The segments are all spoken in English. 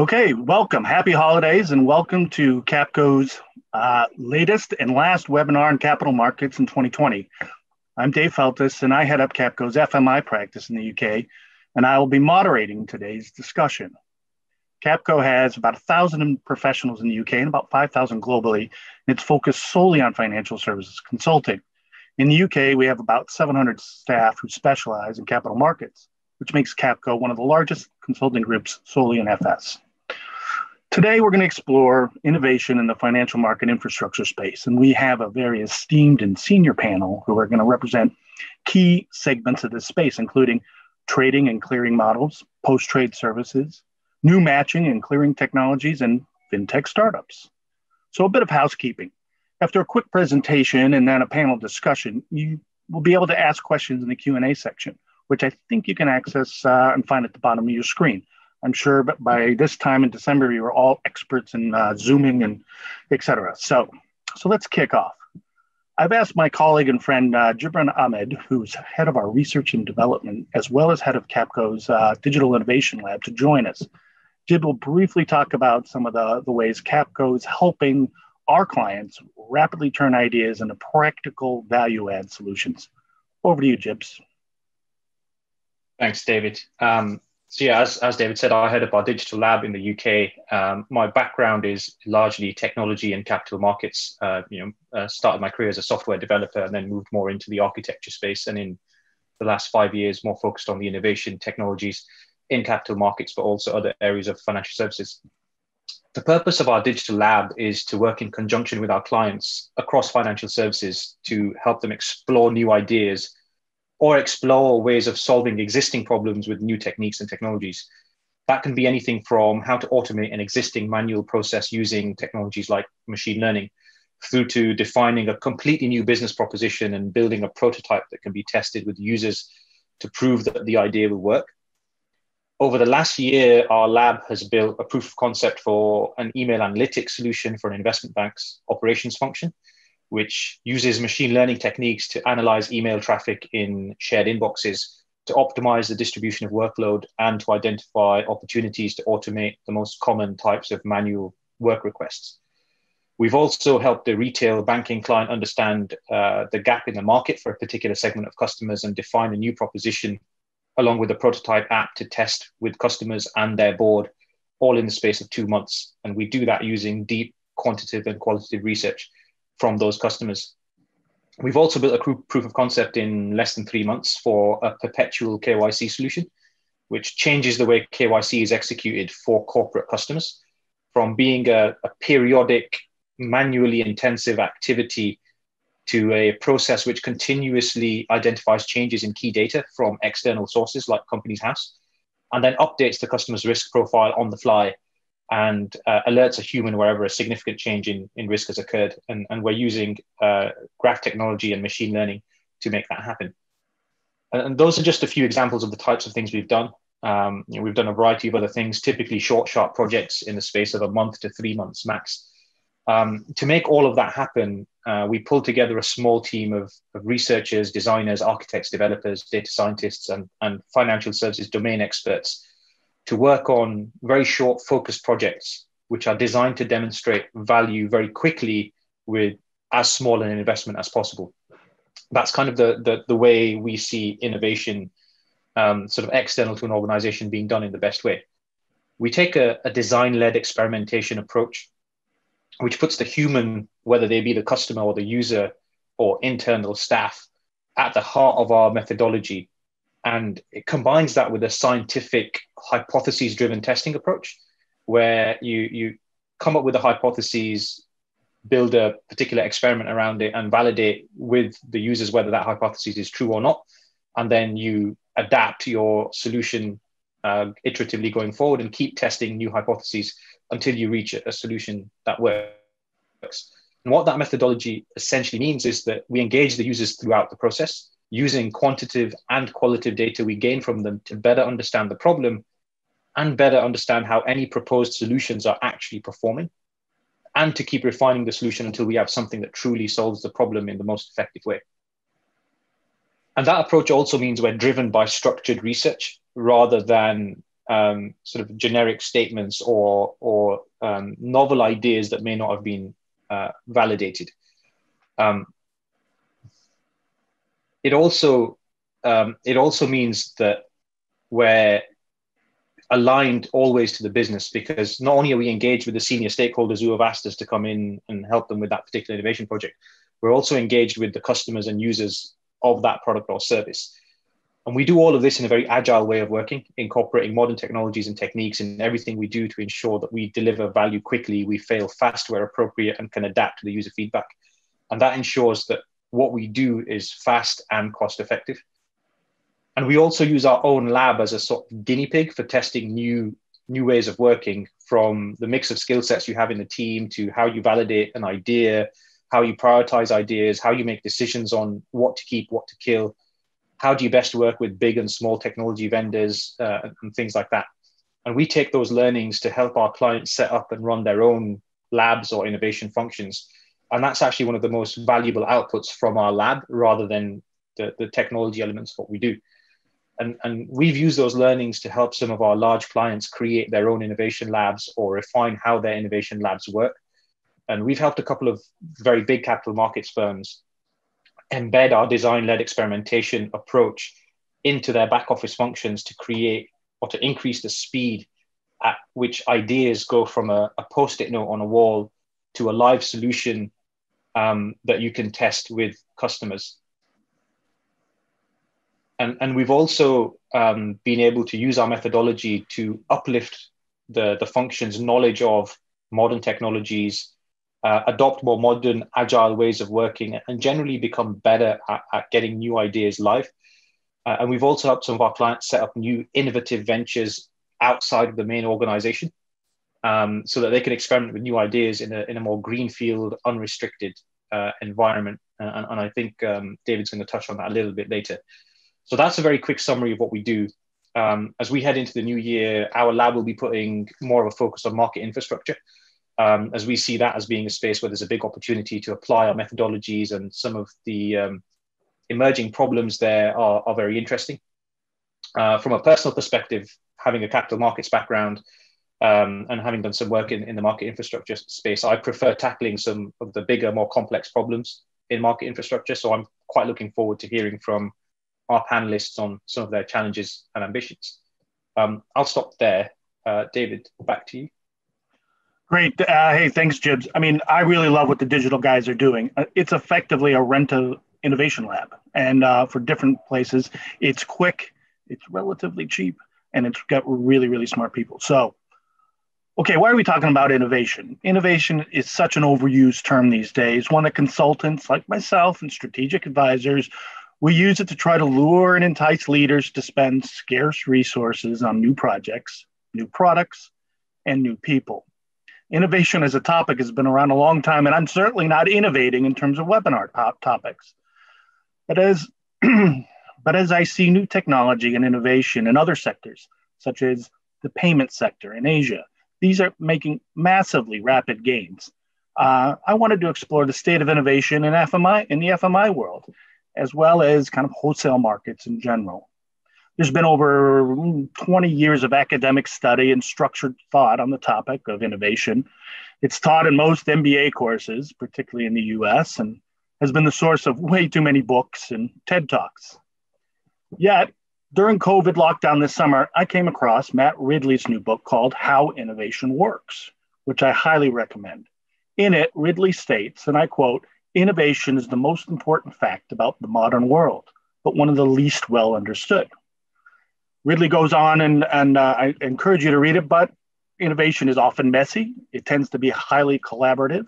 Okay, welcome. Happy holidays and welcome to Capco's uh, latest and last webinar on capital markets in 2020. I'm Dave Feltus and I head up Capco's FMI practice in the UK, and I will be moderating today's discussion. Capco has about 1,000 professionals in the UK and about 5,000 globally, and it's focused solely on financial services consulting. In the UK, we have about 700 staff who specialize in capital markets, which makes Capco one of the largest consulting groups solely in FS. Today, we're going to explore innovation in the financial market infrastructure space, and we have a very esteemed and senior panel who are going to represent key segments of this space, including trading and clearing models, post trade services, new matching and clearing technologies, and fintech startups. So, a bit of housekeeping. After a quick presentation and then a panel discussion, you will be able to ask questions in the Q&A section, which I think you can access uh, and find at the bottom of your screen. I'm sure but by this time in December, you were all experts in uh, Zooming and et cetera. So, so let's kick off. I've asked my colleague and friend uh, Ahmed, who's head of our research and development, as well as head of Capco's uh, Digital Innovation Lab, to join us. Jib will briefly talk about some of the, the ways Capco is helping our clients rapidly turn ideas into practical value add solutions. Over to you, Jibs. Thanks, David. Um, so yeah, as, as David said, I head up our digital lab in the UK. Um, my background is largely technology and capital markets. Uh, you know, uh, started my career as a software developer and then moved more into the architecture space. And in the last five years, more focused on the innovation technologies in capital markets, but also other areas of financial services. The purpose of our digital lab is to work in conjunction with our clients across financial services to help them explore new ideas or explore ways of solving existing problems with new techniques and technologies. That can be anything from how to automate an existing manual process using technologies like machine learning through to defining a completely new business proposition and building a prototype that can be tested with users to prove that the idea will work. Over the last year, our lab has built a proof of concept for an email analytics solution for an investment bank's operations function which uses machine learning techniques to analyze email traffic in shared inboxes to optimize the distribution of workload and to identify opportunities to automate the most common types of manual work requests. We've also helped the retail banking client understand uh, the gap in the market for a particular segment of customers and define a new proposition along with a prototype app to test with customers and their board all in the space of two months. And we do that using deep quantitative and qualitative research from those customers. We've also built a proof of concept in less than three months for a perpetual KYC solution, which changes the way KYC is executed for corporate customers from being a, a periodic, manually intensive activity to a process which continuously identifies changes in key data from external sources like Companies House and then updates the customer's risk profile on the fly and uh, alerts a human wherever a significant change in, in risk has occurred. And, and we're using uh, graph technology and machine learning to make that happen. And, and, those are just a few examples of the types of things we've done. Um, you know, we've done a variety of other things, typically short, sharp projects in the space of a month to three months max. Um, to make all of that happen, uh, we pulled together a small team of, of, researchers, designers, architects, developers, data scientists, and, and financial services domain experts to work on very short focused projects which are designed to demonstrate value very quickly with as small an investment as possible. That's kind of the, the, the way we see innovation um, sort of external to an organization being done in the best way. We take a, a design led experimentation approach, which puts the human, whether they be the customer or the user or internal staff, at the heart of our methodology and it combines that with a scientific hypotheses driven testing approach where you you come up with a hypothesis build a particular experiment around it and validate with the users whether that hypothesis is true or not. And then you adapt your solution uh, iteratively going forward and keep testing new hypotheses until you reach a, a solution that works. And what that methodology essentially means is that we engage the users throughout the process using quantitative and qualitative data we gain from them to better understand the problem and better understand how any proposed solutions are actually performing and to keep refining the solution until we have something that truly solves the problem in the most effective way. And that approach also means we're driven by structured research rather than um, sort of generic statements or or um, novel ideas that may not have been uh, validated. Um, it also um, it also means that we're aligned always to the business because not only are we engaged with the senior stakeholders who have asked us to come in and help them with that particular innovation project, we're also engaged with the customers and users of that product or service. And we do all of this in a very agile way of working, incorporating modern technologies and techniques in everything we do to ensure that we deliver value quickly, we fail fast where appropriate, and can adapt to the user feedback. And that ensures that what we do is fast and cost effective. And we also use our own lab as a sort of guinea pig for testing new new ways of working from the mix of skill sets you have in the team to how you validate an idea, how you prioritize ideas, how you make decisions on what to keep, what to kill, how do you best work with big and small technology vendors uh, and things like that. And we take those learnings to help our clients set up and run their own labs or innovation functions and that's actually one of the most valuable outputs from our lab rather than the, the technology elements of what we do. And, and we've used those learnings to help some of our large clients create their own innovation labs or refine how their innovation labs work. And we've helped a couple of very big capital markets firms embed our design-led experimentation approach into their back office functions to create or to increase the speed at which ideas go from a, a post-it note on a wall to a live solution um, that you can test with customers. And, and we've also um, been able to use our methodology to uplift the, the function's knowledge of modern technologies, uh, adopt more modern, agile ways of working, and generally become better at, at getting new ideas live. Uh, and we've also helped some of our clients set up new innovative ventures outside of the main organization um, so that they can experiment with new ideas in a, in a more greenfield, unrestricted uh, environment. Uh, and, and, I think um, David's going to touch on that a little bit later. So that's a very quick summary of what we do. Um, as we head into the new year, our lab will be putting more of a focus on market infrastructure, um, as we see that as being a space where there's a big opportunity to apply our methodologies and some of the um, emerging problems there are, are very interesting. Uh, from a personal perspective, having a capital markets background, um, and having done some work in, in the market infrastructure space, I prefer tackling some of the bigger, more complex problems in market infrastructure. So I'm quite looking forward to hearing from our panelists on some of their challenges and ambitions. Um, I'll stop there. Uh, David, back to you. Great. Uh, hey, thanks, Jibs. I mean, I really love what the digital guys are doing. Uh, it's effectively a Renta innovation lab, and uh, for different places, it's quick, it's relatively cheap, and it's got really, really smart people. So okay, why are we talking about innovation? Innovation is such an overused term these days, one that consultants like myself and strategic advisors we use it to try to lure and entice leaders to spend scarce resources on new projects, new products, and new people. Innovation as a topic has been around a long time, and I'm certainly not innovating in terms of webinar top topics. But as, but as I see new technology and innovation in other sectors, such as the payment sector in Asia, these are making massively rapid gains. Uh, I wanted to explore the state of innovation in FMI in the FMI world, as well as kind of wholesale markets in general. There's been over 20 years of academic study and structured thought on the topic of innovation. It's taught in most MBA courses, particularly in the US, and has been the source of way too many books and TED Talks. Yet, during COVID lockdown this summer, I came across Matt Ridley's new book called How Innovation Works, which I highly recommend. In it, Ridley states, and I quote, innovation is the most important fact about the modern world, but one of the least well understood. Ridley goes on, and, and uh, I encourage you to read it, but innovation is often messy. It tends to be highly collaborative.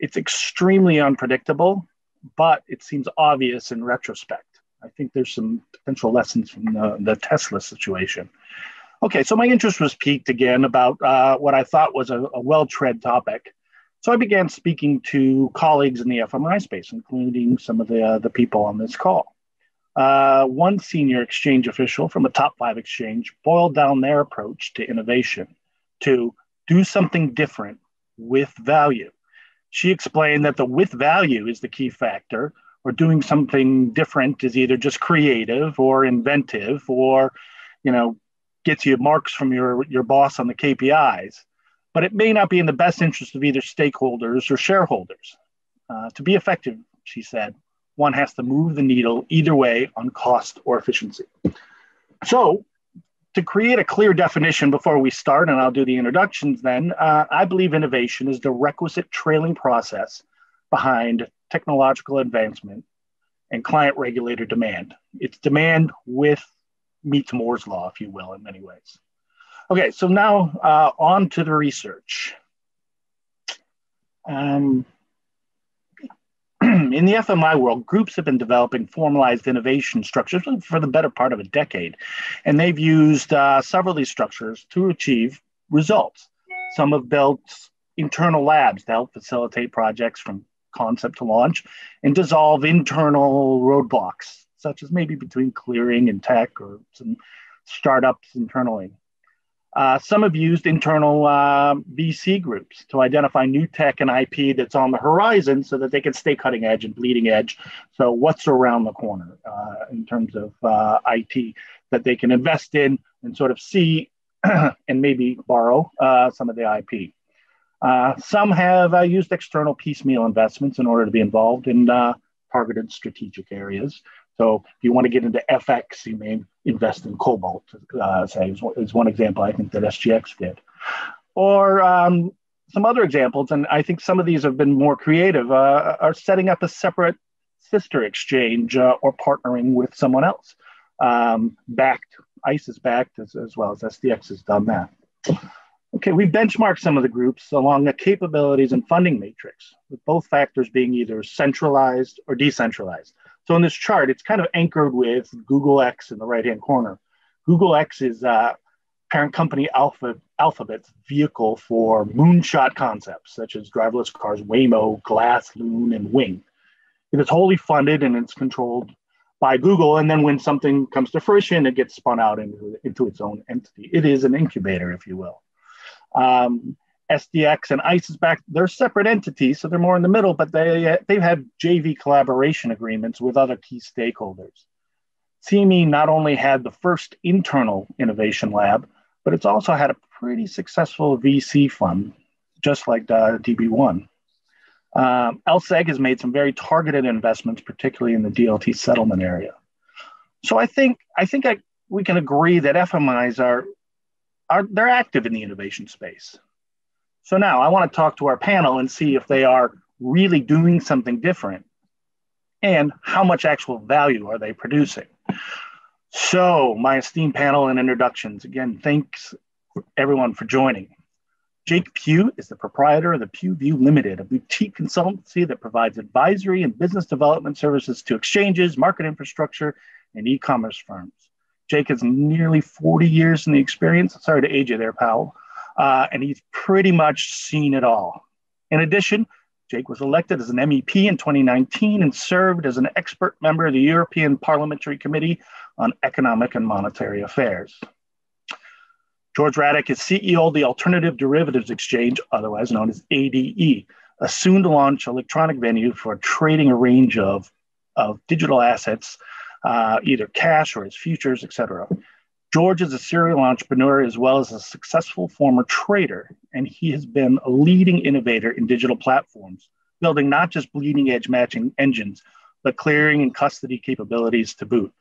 It's extremely unpredictable, but it seems obvious in retrospect. I think there's some potential lessons from the, the Tesla situation. Okay, so my interest was piqued again about uh, what I thought was a, a well tread topic. So I began speaking to colleagues in the FMI space, including some of the, uh, the people on this call. Uh, one senior exchange official from a top five exchange boiled down their approach to innovation to do something different with value. She explained that the with value is the key factor or doing something different is either just creative or inventive or you know gets you marks from your, your boss on the KPIs, but it may not be in the best interest of either stakeholders or shareholders. Uh, to be effective, she said, one has to move the needle either way on cost or efficiency. So, to create a clear definition before we start, and I'll do the introductions then, uh, I believe innovation is the requisite trailing process behind technological advancement and client regulator demand. It's demand with meets Moore's law, if you will, in many ways. Okay, so now uh, on to the research. Um, in the FMI world, groups have been developing formalized innovation structures for the better part of a decade. And they've used uh, several of these structures to achieve results. Some have built internal labs to help facilitate projects from concept to launch and dissolve internal roadblocks, such as maybe between clearing and tech or some startups internally. Uh, some have used internal uh, VC groups to identify new tech and IP that's on the horizon so that they can stay cutting edge and bleeding edge. So, what's around the corner uh, in terms of uh, IT that they can invest in and sort of see and maybe borrow uh, some of the IP. Uh, some have used external piecemeal investments in order to be involved in targeted strategic areas. So if you want to get into FX, you may invest in Cobalt, uh, say, is, is one example I think that SGX did. Or um, some other examples, and I think some of these have been more creative, uh, are setting up a separate sister exchange uh, or partnering with someone else. Um, Bakkt, ICE is Bakkt as, as well as SDX has done that. Okay, we benchmarked some of the groups along a capabilities and funding matrix, with both factors being either centralized or decentralized. So in this chart, it's kind of anchored with Google X in the right-hand corner. Google X is uh, parent company Alpha, Alphabet's vehicle for moonshot concepts such as driverless cars, Waymo, Glass, Loon, and Wing. It is wholly funded and it's controlled by Google. And then when something comes to fruition, it gets spun out into, into its own entity. It is an incubator, if you will. Um, SDX and ICE is Bakkt. They're separate entities, so they're more in the middle, but they they've had JV collaboration agreements with other key stakeholders. CME not only had the first internal innovation lab, but it's also had a pretty successful VC fund, just like uh, DB1. Um, LSEG has made some very targeted investments, particularly in the DLT settlement area. So I think I think I, we can agree that FMIs are are they're active in the innovation space. So now I want to talk to our panel and see if they are really doing something different and how much actual value are they producing. So, my esteemed panel and introductions. Again, thanks everyone for joining. Jake Pugh is the proprietor of the Pugh View Limited, a boutique consultancy that provides advisory and business development services to exchanges, market infrastructure, and e commerce firms. Jake has nearly 40 years in the experience. Sorry to age you there, pal uh, and he's pretty much seen it all. In addition, Jake was elected as an MEP in 2019 and served as an expert member of the European Parliamentary Committee on Economic and Monetary Affairs. George Radek is CEO of the Alternative Derivatives Exchange, otherwise known as ADE, a soon to launch electronic venue for trading a range of, of digital assets, uh, either cash or as futures, etc. George is a serial entrepreneur as well as a successful former trader, and he has been a leading innovator in digital platforms, building not just bleeding edge matching engines, but clearing and custody capabilities to boot.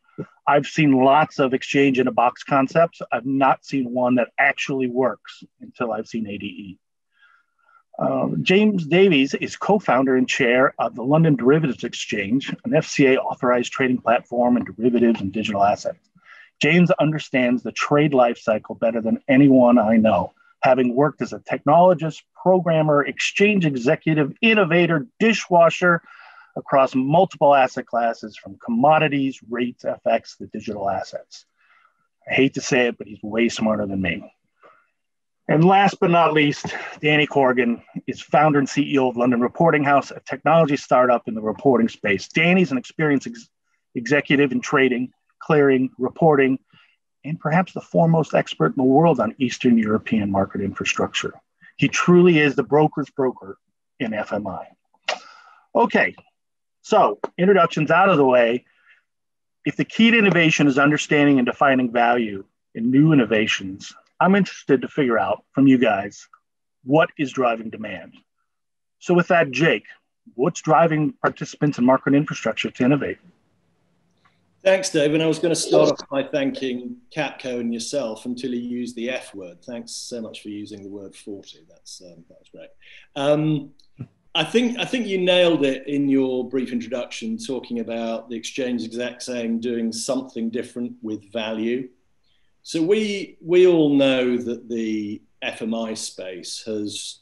I've seen lots of exchange in a box concepts. I've not seen one that actually works until I've seen ADE. Uh, James Davies is co founder and chair of the London Derivatives Exchange, an FCA authorized trading platform in derivatives and digital assets. James understands the trade life cycle better than anyone I know, having worked as a technologist, programmer, exchange executive, innovator, dishwasher across multiple asset classes from commodities, rates, FX, to digital assets. I hate to say it, but he's way smarter than me. And last but not least, Danny Corrigan is founder and CEO of London Reporting House, a technology startup in the reporting space. Danny's an experienced ex- executive in trading clearing, reporting, and perhaps the foremost expert in the world on Eastern European market infrastructure. He truly is the broker's broker in FMI. Okay, so introductions out of the way. If the key to innovation is understanding and defining value, in new innovations, I'm interested to figure out from you guys what is driving demand. So, with that, Jake, what's driving participants in market infrastructure to innovate? Thanks, Dave. And I was going to start off by thanking Capco and yourself until you used the F word. Thanks so much for using the word 40. That's um, that was great. Um, I think I think you nailed it in your brief introduction, talking about the exchange exec saying doing something different with value. So we we all know that the FMI space has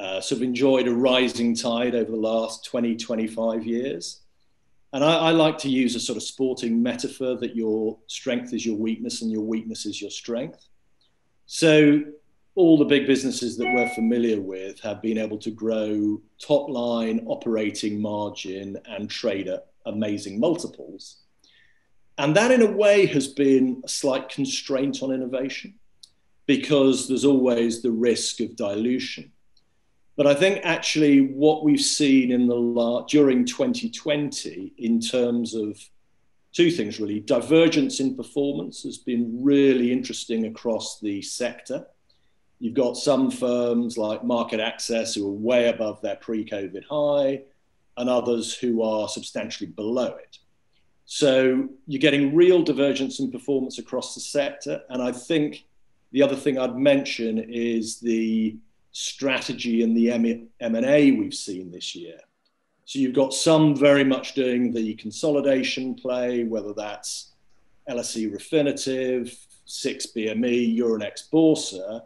uh, sort of enjoyed a rising tide over the last 20, 25 years. And I, I, like to use a sort of sporting metaphor that your strength is your weakness and your weakness is your strength. So all the big businesses that we're familiar with have been able to grow top line operating margin and trade at amazing multiples. And that, in a way, has been a slight constraint on innovation because there's always the risk of dilution. But I think actually what we've seen in the la- during 2020 in terms of two things really divergence in performance has been really interesting across the sector. You've got some firms like MarketAxess who are way above their pre COVID high, and others who are substantially below it. So you're getting real divergence in performance across the sector. And I think the other thing I'd mention is the strategy and the M&A we've seen this year. So you've got some very much doing the consolidation play, whether that's LSE Refinitiv, SIX BME, Euronext Borsa,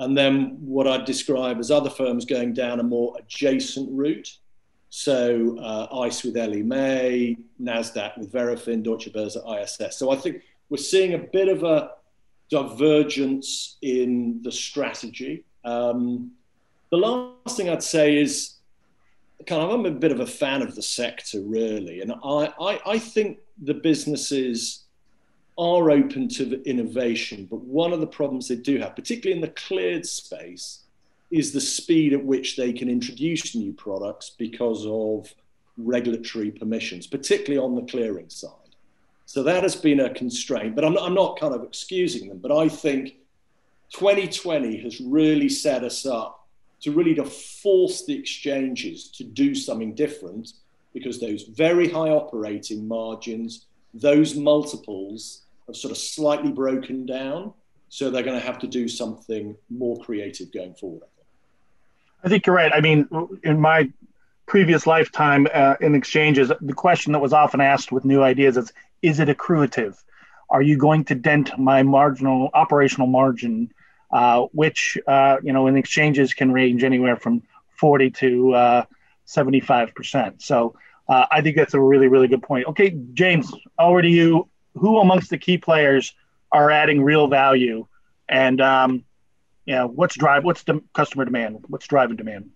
and then what I'd describe as other firms going down a more adjacent route. So uh, ICE with Ellie Mae, NASDAQ with Verafin, Deutsche Börse, ISS. So I think we're seeing a bit of a divergence in the strategy um, the last thing I'd say is kind of I'm a bit of a fan of the sector really, and I, I, I think the businesses are open to innovation, but one of the problems they do have, particularly in the cleared space, is the speed at which they can introduce new products because of regulatory permissions, particularly on the clearing side. So that has been a constraint, but I'm not, I'm not kind of excusing them, but I think 2020 has really set us up to really to force the exchanges to do something different because those very high operating margins, those multiples have sort of slightly broken down. So they're going to have to do something more creative going forward. I think. You're right. I mean, in my previous lifetime uh, in exchanges, the question that was often asked with new ideas is, is it accruative? Are you going to dent my marginal operational margin uh, which uh, you know in exchanges can range anywhere from 40 to uh, 75 percent. So uh, I think that's a really really good point. Okay, James, over to you. Who amongst the key players are adding real value, and um, yeah, what's drive? What's the customer demand? What's driving demand?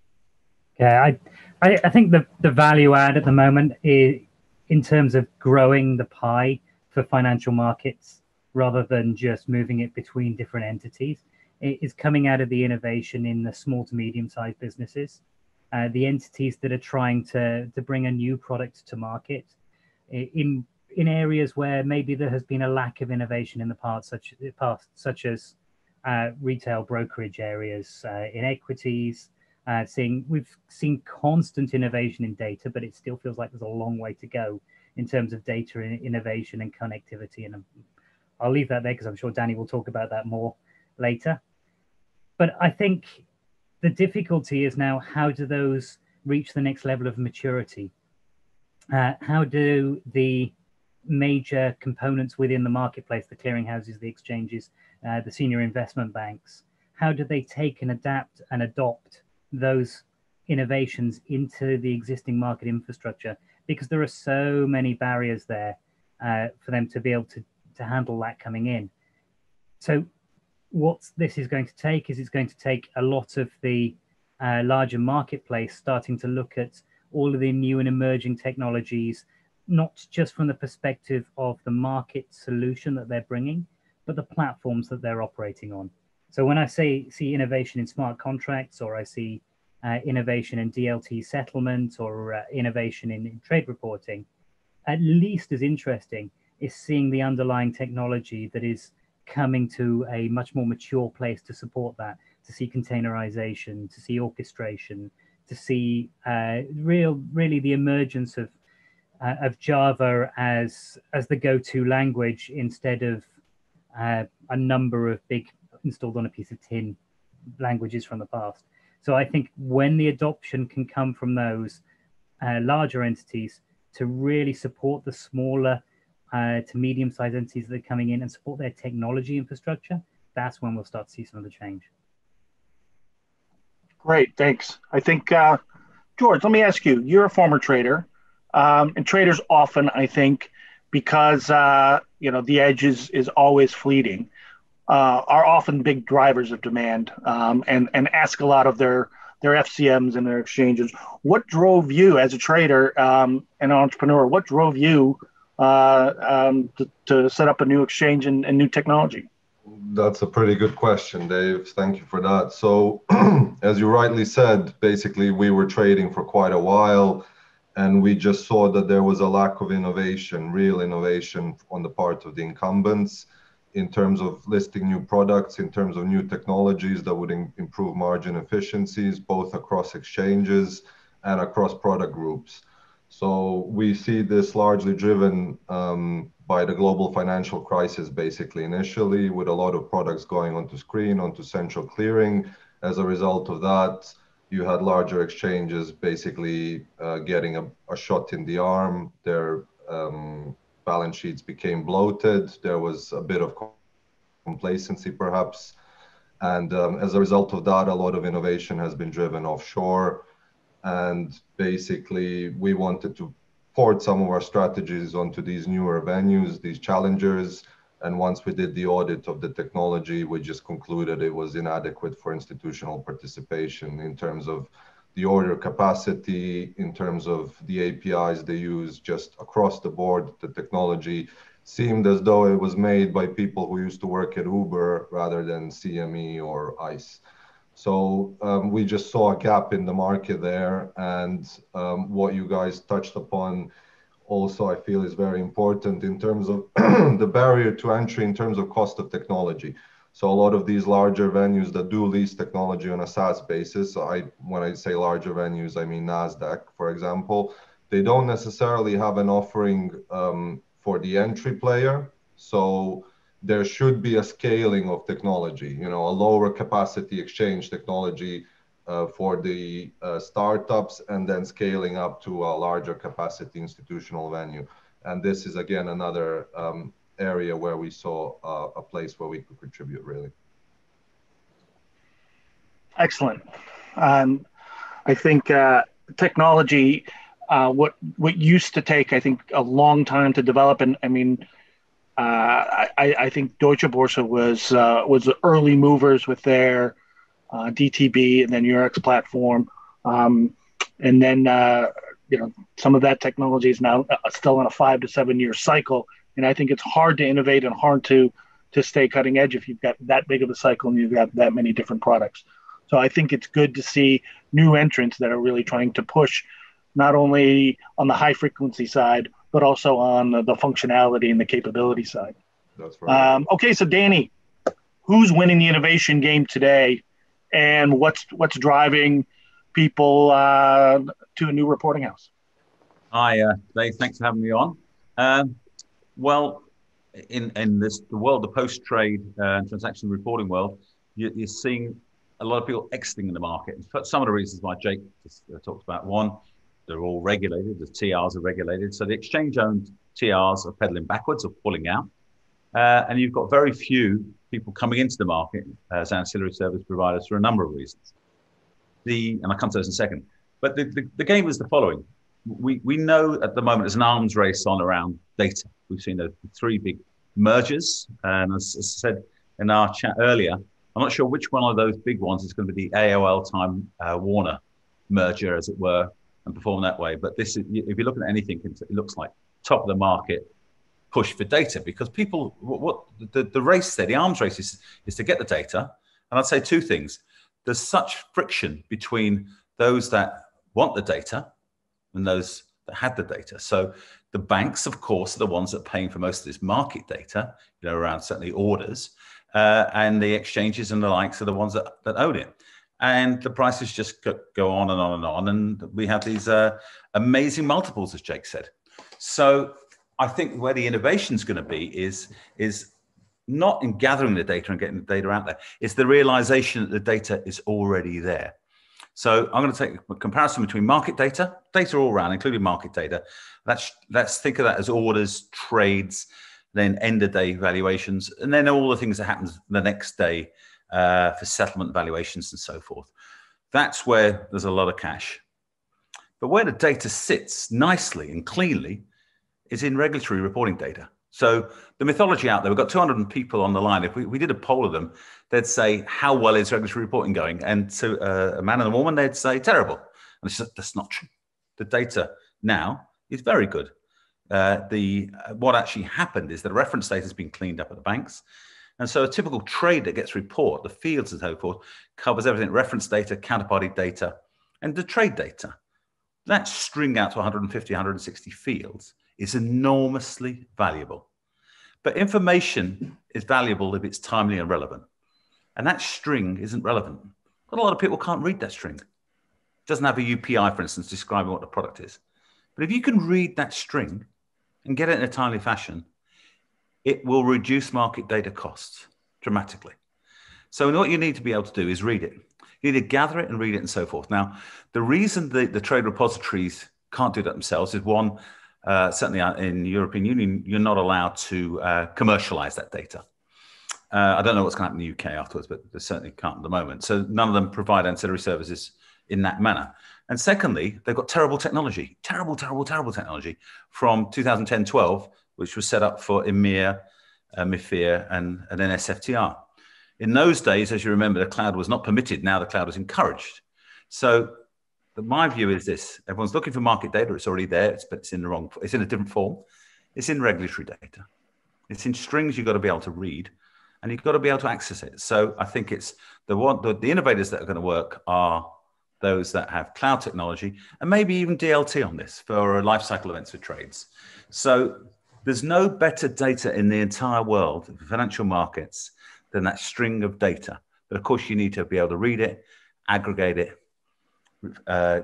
Yeah, I, I, I think the the value add at the moment is in terms of growing the pie for financial markets rather than just moving it between different entities is coming out of the innovation in the small to medium sized businesses, uh, the entities that are trying to, to bring a new product to market in, in areas where maybe there has been a lack of innovation in the past, such, past, such as retail brokerage areas, uh, in equities. Uh, seeing we've seen constant innovation in data, but it still feels like there's a long way to go in terms of data innovation and connectivity. And I'll leave that there because I'm sure Danny will talk about that more later. But I think the difficulty is now how do those reach the next level of maturity? Uh, how do the major components within the marketplace, the clearinghouses, the exchanges, uh, the senior investment banks, how do they take and adapt and adopt those innovations into the existing market infrastructure? Because there are so many barriers there uh, for them to be able to, to handle that coming in. So what this is going to take is it's going to take a lot of the uh, larger marketplace starting to look at all of the new and emerging technologies, not just from the perspective of the market solution that they're bringing, but the platforms that they're operating on. So when I say see innovation in smart contracts, or I see uh, innovation in DLT settlement, or uh, innovation in, in trade reporting, at least as interesting is seeing the underlying technology that is coming to a much more mature place to support that, to see containerization, to see orchestration, to see uh, real, really the emergence of uh, of Java as as the go-to language instead of uh, a number of big installed on a piece of tin languages from the past. So I think when the adoption can come from those uh, larger entities to really support the smaller uh, to medium-sized entities that are coming in and support their technology infrastructure, that's when we'll start to see some of the change. Great, thanks. I think uh, George, let me ask you. You're a former trader, um, and traders often, I think, because uh, you know the edge is is always fleeting, uh, are often big drivers of demand, um, and and ask a lot of their their FCMs and their exchanges. What drove you as a trader um, and entrepreneur? What drove you uh, um, to, to, set up a new exchange and, and, new technology? That's a pretty good question, Dave. Thank you for that. So, as you rightly said, basically, we were trading for quite a while, and we just saw that there was a lack of innovation, real innovation on the part of the incumbents in terms of listing new products, in terms of new technologies that would in, improve margin efficiencies, both across exchanges and across product groups. So we see this largely driven um, by the global financial crisis, basically, initially, with a lot of products going onto screen, onto central clearing. As a result of that, you had larger exchanges basically uh, getting a, a, shot in the arm. Their um, balance sheets became bloated. There was a bit of complacency, perhaps. And um, as a result of that, a lot of innovation has been driven offshore. And basically, we wanted to port some of our strategies onto these newer venues, these challengers. And once we did the audit of the technology, we just concluded it was inadequate for institutional participation in terms of the order capacity in terms of the APIs they use just across the board. The technology seemed as though it was made by people who used to work at Uber rather than CME or ICE. So um, we just saw a gap in the market there. And um, what you guys touched upon also, I feel, is very important in terms of the barrier to entry in terms of cost of technology. So a lot of these larger venues that do lease technology on a SaaS basis, I when I say larger venues, I mean Nasdaq, for example, they don't necessarily have an offering um, for the entry player. So there should be a scaling of technology, you know, a lower capacity exchange technology uh, for the uh, startups and then scaling up to a larger capacity institutional venue. And this is again another um, area where we saw uh, a place where we could contribute really. Excellent. Um, I think uh, technology, uh, what what used to take, I think, a long time to develop, and I mean, uh, I, I think Deutsche Börse was was early movers with their uh, DTB and then Eurex platform, um, and then you know some of that technology is now still on a five to seven year cycle and I think it's hard to innovate and hard to to stay cutting edge if you've got that big of a cycle and you've got that many different products. So I think it's good to see new entrants that are really trying to push not only on the high frequency side, but also on the, the functionality and the capability side. That's right. Um, okay, so Danny, who's winning the innovation game today, and what's what's driving people uh, to a new reporting house? Hi, uh, Dave. Thanks for having me on. Um, well, in in this the world, the post trade uh, transaction reporting world, you, are seeing a lot of people exiting the market. Some of the reasons why Jake just uh, talked about one, they're all regulated. The TRs are regulated, so the exchange-owned TRs are pedaling backwards or pulling out, uh, and you've got very few people coming into the market as ancillary service providers for a number of reasons. The and I'll come to those in a second. But the, the, the game is the following: we we know at the moment there's an arms race on around data We've seen the three big mergers. And as, I said in our chat earlier, I'm not sure which one of those big ones is going to be the AOL time uh, Warner merger, as it were, and perform that way. But this is, if you look at anything, it looks like top of the market push for data because people, what, what the, the race there, the arms race is, is to get the data. And I'd say two things. There's such friction between those that want the data and those that had the data. So the banks, of course, are the ones that are paying for most of this market data, you know, around certainly orders, uh, and the exchanges and the likes are the ones that, that own it. And the prices just go, on and on and on. And we have these uh, amazing multiples, as Jake said. So I think where the innovation is going to be is, is not in gathering the data and getting the data out there, it's the realization that the data is already there. So I'm going to take a comparison between market data, data all around, including market data. Let's, let's think of that as orders, trades, then end of day valuations, and then all the things that happen the next day uh, for settlement valuations and so forth. That's where there's a lot of cash. But where the data sits nicely and cleanly is in regulatory reporting data. So the mythology out there, we've got 200 people on the line. If we, we did a poll of them, they'd say, how well is regulatory reporting going? And to uh, a man and a woman, they'd say, terrible. And it's just, that's not true. The data now is very good. Uh, the uh, what actually happened is that reference data has been cleaned up at the banks. And so a typical trade that gets report, the fields and so forth, covers everything, reference data, counterparty data, and the trade data. That string out to 150, 160 fields is enormously valuable. But information is valuable if it's timely and relevant. And that string isn't relevant. But a lot of people can't read that string. It doesn't have a UPI, for instance, describing what the product is. But if you can read that string and get it in a timely fashion, it will reduce market data costs dramatically. So what you need to be able to do is read it. You need to gather it and read it and so forth. Now, the reason the, the trade repositories can't do that themselves is one, uh, certainly in the European Union, you're not allowed to uh, commercialize that data. Uh, I don't know what's going to happen in the UK afterwards, but they certainly can't at the moment. So none of them provide ancillary services in that manner. And secondly, they've got terrible technology, terrible, terrible, terrible technology from 2010 12, which was set up for EMIR, uh, MIFIR, and, and then SFTR. In those days, as you remember, the cloud was not permitted. Now the cloud is encouraged. So but my view is this: everyone's looking for market data. It's already there, but it's in the wrong. It's in a different form. It's in regulatory data. It's in strings you've got to be able to read, and you've got to be able to access it. So I think it's the one the, the innovators that are going to work are those that have cloud technology and maybe even DLT on this for life cycle events for trades. So there's no better data in the entire world financial markets than that string of data. But of course, you need to be able to read it, aggregate it, uh,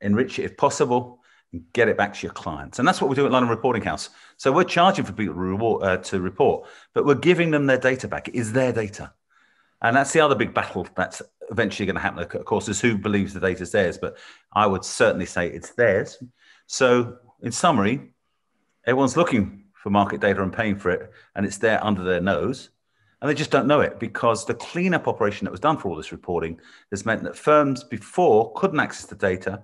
enrich it if possible, and get it back to your clients. And that's what we do at London Reporting House. So we're charging for people to, reward, uh, to report, but we're giving them their data back. It is their data. And that's the other big battle that's eventually going to happen, of course, is who believes the data is theirs. But I would certainly say it's theirs. So, in summary, everyone's looking for market data and paying for it, and it's there under their nose and they just don't know it because the cleanup operation that was done for all this reporting has meant that firms before couldn't access the data.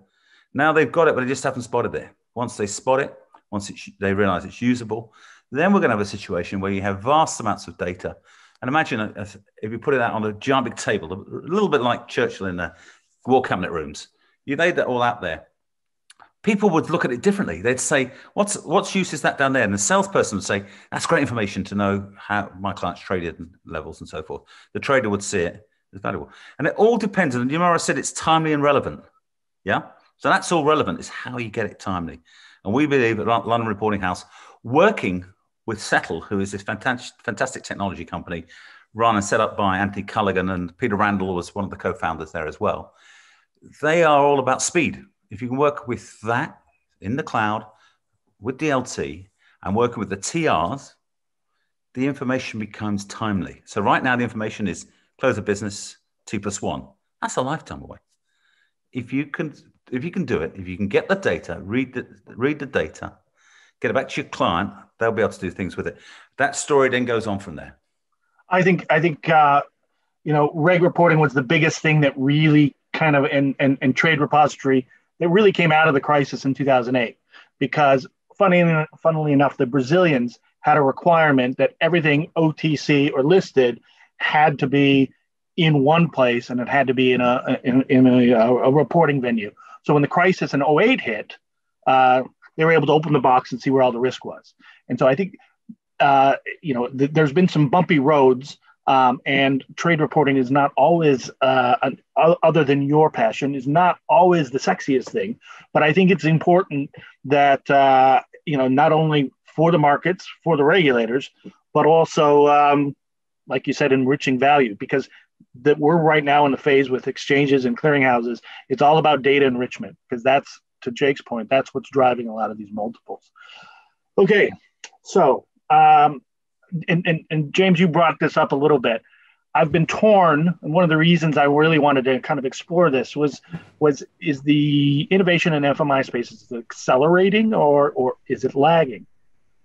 Now they've got it, but they just haven't spotted it. There. Once they spot it, once they realize it's usable, then we're going to have a situation where you have vast amounts of data. And imagine if you put it out on a giant big table, a little bit like Churchill in the war cabinet rooms. You laid that all out there people would look at it differently. They'd say, "What's what's use is that down there?" And the salesperson would say, "That's great information to know how my clients traded and levels and so forth." The trader would see it as valuable, and it all depends. And I said it's timely and relevant. Yeah, so that's all relevant. Is how you get it timely. And we believe at London Reporting House, working with SETL, who is this fantastic, fantastic technology company run and set up by Anthony Culligan and Peter Randall was one of the co-founders there as well. They are all about speed if you can work with that in the cloud with DLT and working with the TRs, the information becomes timely. So right now, the information is close of business T plus one. That's a lifetime away. If you can, if you can do it, if you can get the data, read the read the data, get it back to your client, they'll be able to do things with it. That story then goes on from there. I think I think uh, you know reg reporting was the biggest thing that really kind of and and, and trade repository that really came out of the crisis in 2008 because funny, funnily enough, the Brazilians had a requirement that everything OTC or listed had to be in one place and it had to be in a in, in a, a, reporting venue. So when the crisis in 08 hit, uh, they were able to open the box and see where all the risk was. And so I think uh, you know th- there's been some bumpy roads Um, and trade reporting is not always, uh, an, other than your passion, is not always the sexiest thing. But I think it's important that uh, you know not only for the markets, for the regulators, but also, um, like you said, enriching value because that we're right now in the phase with exchanges and clearinghouses. It's all about data enrichment because that's to Jake's point. That's what's driving a lot of these multiples. Okay, so um, and, and, and James, you brought this up a little bit. I've been torn, and one of the reasons I really wanted to kind of explore this was was is the innovation in FMI spaces accelerating or or is it lagging?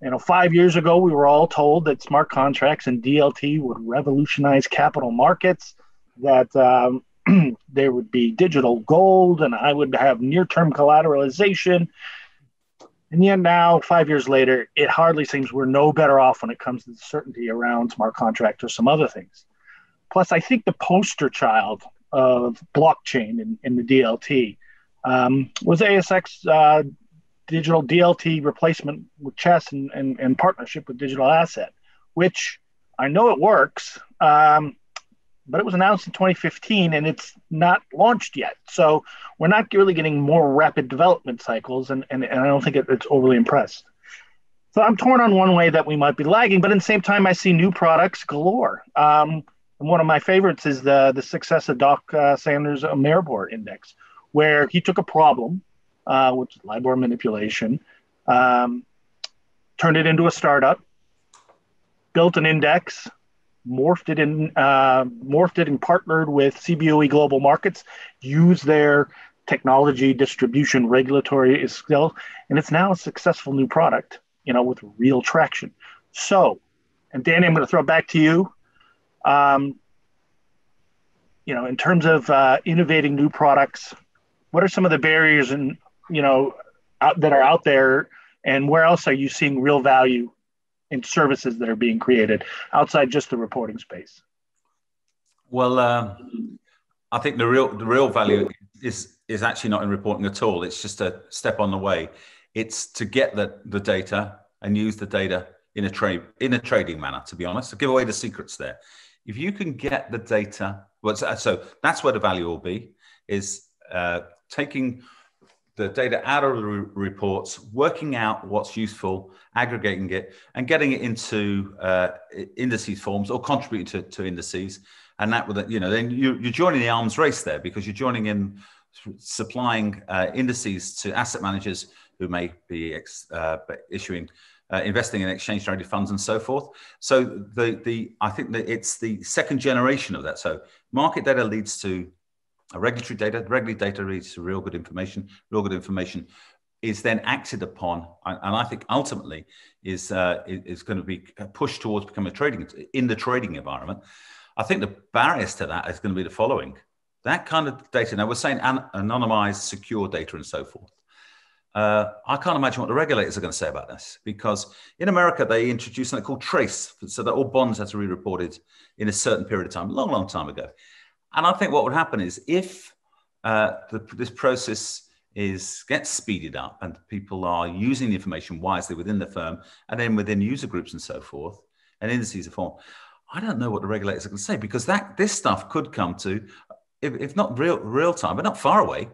You know, five years ago we were all told that smart contracts and DLT would revolutionize capital markets, that um, there would be digital gold, and I would have near-term collateralization, and yet now, five years later, it hardly seems we're no better off when it comes to the certainty around smart contract or some other things. Plus, I think the poster child of blockchain in, in the DLT um, was ASX uh, digital DLT replacement with CHESS and, and, and, partnership with digital asset, which I know it works. Um, but it was announced in 2015 and it's not launched yet. So we're not really getting more rapid development cycles, and, and, and I don't think it, it's overly impressed. So I'm torn on one way that we might be lagging, but at the same time, I see new products galore. Um, and one of my favorites is the, the success of Doc uh, Sandor's Ameribor index, where he took a problem, uh, which is LIBOR manipulation, um, turned it into a startup, built an index, morphed it in, uh, morphed it and partnered with CBOE Global Markets, use their technology, distribution, regulatory skill, and it's now a successful new product, you know, with real traction. So, and Danny, I'm going to throw it back to you. Um, you know, in terms of uh, innovating new products, what are some of the barriers and you know out, that are out there, and where else are you seeing real value in services that are being created outside just the reporting space? Well, uh, I think the real the real value is is actually not in reporting at all. It's just a step on the way. It's to get the, the data and use the data in a trade in a trading manner. To be honest, to give away the secrets there. If you can get the data, well, so, so that's where the value will be. Is uh, taking the data out of the re- reports, working out what's useful, aggregating it, and getting it into uh, indices forms or contributing to, to indices. And that would, you know, then you, are joining the arms race there because you're joining in supplying uh, indices to asset managers who may be ex, uh, issuing. Uh, investing in exchange traded funds and so forth. So the the I think that it's the second generation of that. So market data leads to regulatory data, regulatory data is real good information. Real good information is then acted upon, and I think ultimately is uh, is going to be pushed towards becoming a trading in the trading environment. I think the barriers to that is going to be the following: that kind of data. Now we're saying an- anonymized, secure data, and so forth. Uh, I can't imagine what the regulators are going to say about this because in America they introduced something called TRACE, so that all bonds have to be reported in a certain period of time, a long, long time ago. And I think what would happen is if uh, the, this process is gets speeded up and people are using the information wisely within the firm and then within user groups and so forth, and indices are formed. I don't know what the regulators are going to say because that this stuff could come to, if, if not real real time, but not far away.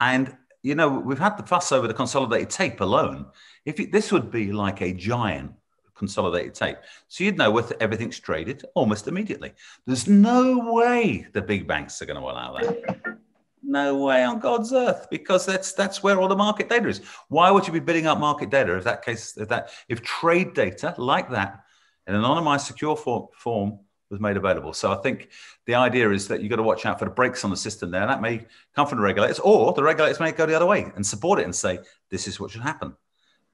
And you know, we've had the fuss over the consolidated tape alone. If it, this would be like a giant consolidated tape. So you'd know whether everything's traded almost immediately. There's no way the big banks are going to allow that. No way on God's earth, because that's that's where all the market data is. Why would you be bidding up market data if that case if that if trade data like that in an anonymized secure form, form was made available. So I think the idea is that you've got to watch out for the brakes on the system there. That may come from the regulators, or the regulators may go the other way and support it and say, this is what should happen.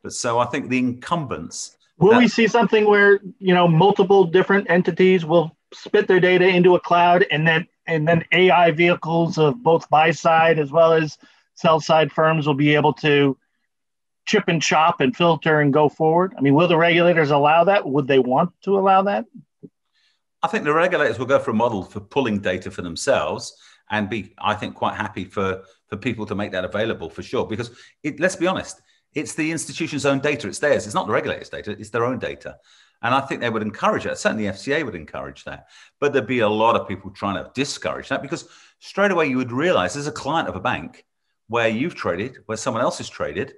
But so I think the incumbents Will that, we see something where you know multiple different entities will spit their data into a cloud, and then and then AI vehicles of both buy side as well as sell side firms will be able to chip and chop and filter and go forward? I mean, will the regulators allow that? Would they want to allow that? I think the regulators will go for a model for pulling data for themselves and be, I think, quite happy for for people to make that available for sure. Because it, let's be honest, it's the institution's own data. It's theirs. It's not the regulator's data. It's their own data. And I think they would encourage that. Certainly, FCA would encourage that. But there'd be a lot of people trying to discourage that because straight away you would realize as a client of a bank where you've traded, where someone else has traded,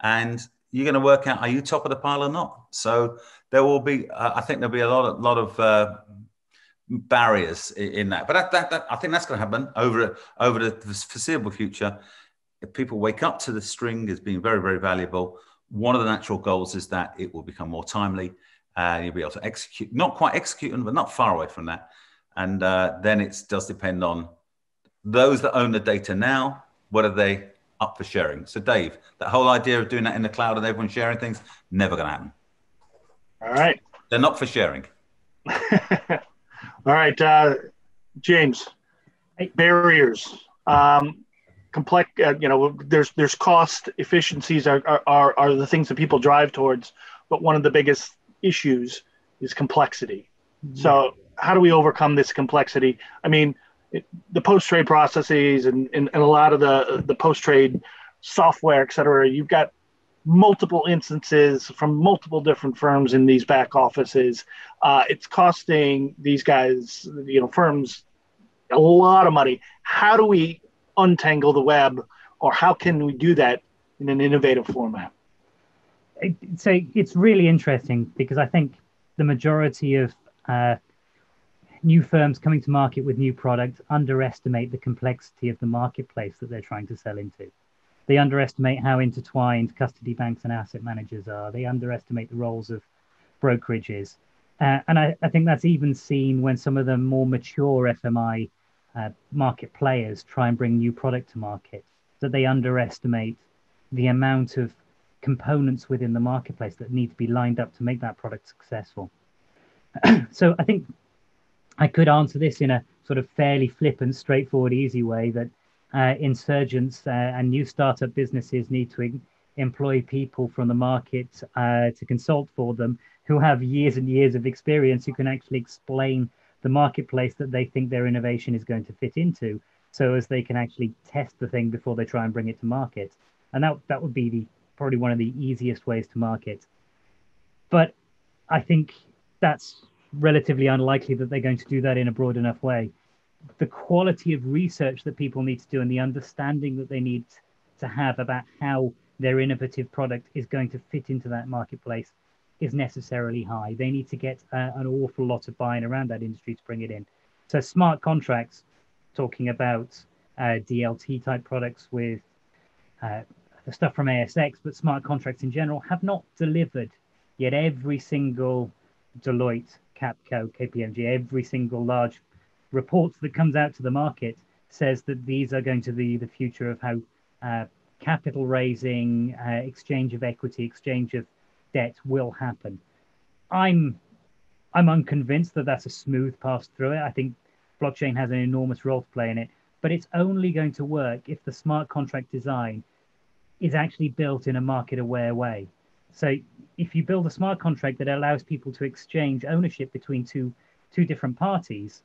and you're going to work out are you top of the pile or not. So there will be, uh, I think there'll be a lot of lot of uh, barriers in, in, that. But that, that, that, I think that's going to happen over over the foreseeable future. If people wake up to the string as being very very valuable, one of the natural goals is that it will become more timely and you'll be able to execute, not quite execute them, but not far away from that. And uh, then it does depend on those that own the data now, what are they up for sharing? So, Dave, that whole idea of doing that in the cloud and everyone sharing things, never going to happen. All right. They're not for sharing. All right, uh, James. Barriers, um, complex. Uh, you know, there's there's cost efficiencies are, are are the things that people drive towards, but one of the biggest issues is complexity. Mm-hmm. So how do we overcome this complexity? I mean, it, the post trade processes and, and, and a lot of the the post trade software, et cetera. You've got multiple instances from multiple different firms in these back offices. Uh, it's costing these guys, you know, firms a lot of money. How do we untangle the web, or how can we do that in an innovative format? so it's really interesting because I think the majority of uh, new firms coming to market with new products underestimate the complexity of the marketplace that they're trying to sell into. They underestimate how intertwined custody banks and asset managers are. They underestimate the roles of brokerages. Uh, and I, I, think that's even seen when some of the more mature FMI uh, market players try and bring new product to market, that they underestimate the amount of components within the marketplace that need to be lined up to make that product successful. so I think I could answer this in a sort of fairly flippant, straightforward, easy way that uh, insurgents uh, and new startup businesses need to employ people from the market uh, to consult for them who have years and years of experience who can actually explain the marketplace that they think their innovation is going to fit into so as they can actually test the thing before they try and bring it to market and that that would be the probably one of the easiest ways to market. But I think that's relatively unlikely that they're going to do that in a broad enough way. The quality of research that people need to do and the understanding that they need to have about how their innovative product is going to fit into that marketplace is necessarily high. They need to get uh, an awful lot of buying around that industry to bring it in. So, smart contracts, talking about uh, DLT type products with uh, the stuff from ASX, but smart contracts in general have not delivered yet. Every single Deloitte, Capco, KPMG, every single large report that comes out to the market says that these are going to be the future of how uh, capital raising, uh, exchange of equity, exchange of debt will happen. I'm I'm unconvinced that that's a smooth pass through it. I think blockchain has an enormous role to play in it, but it's only going to work if the smart contract design is actually built in a market aware way. So if you build a smart contract that allows people to exchange ownership between two two different parties,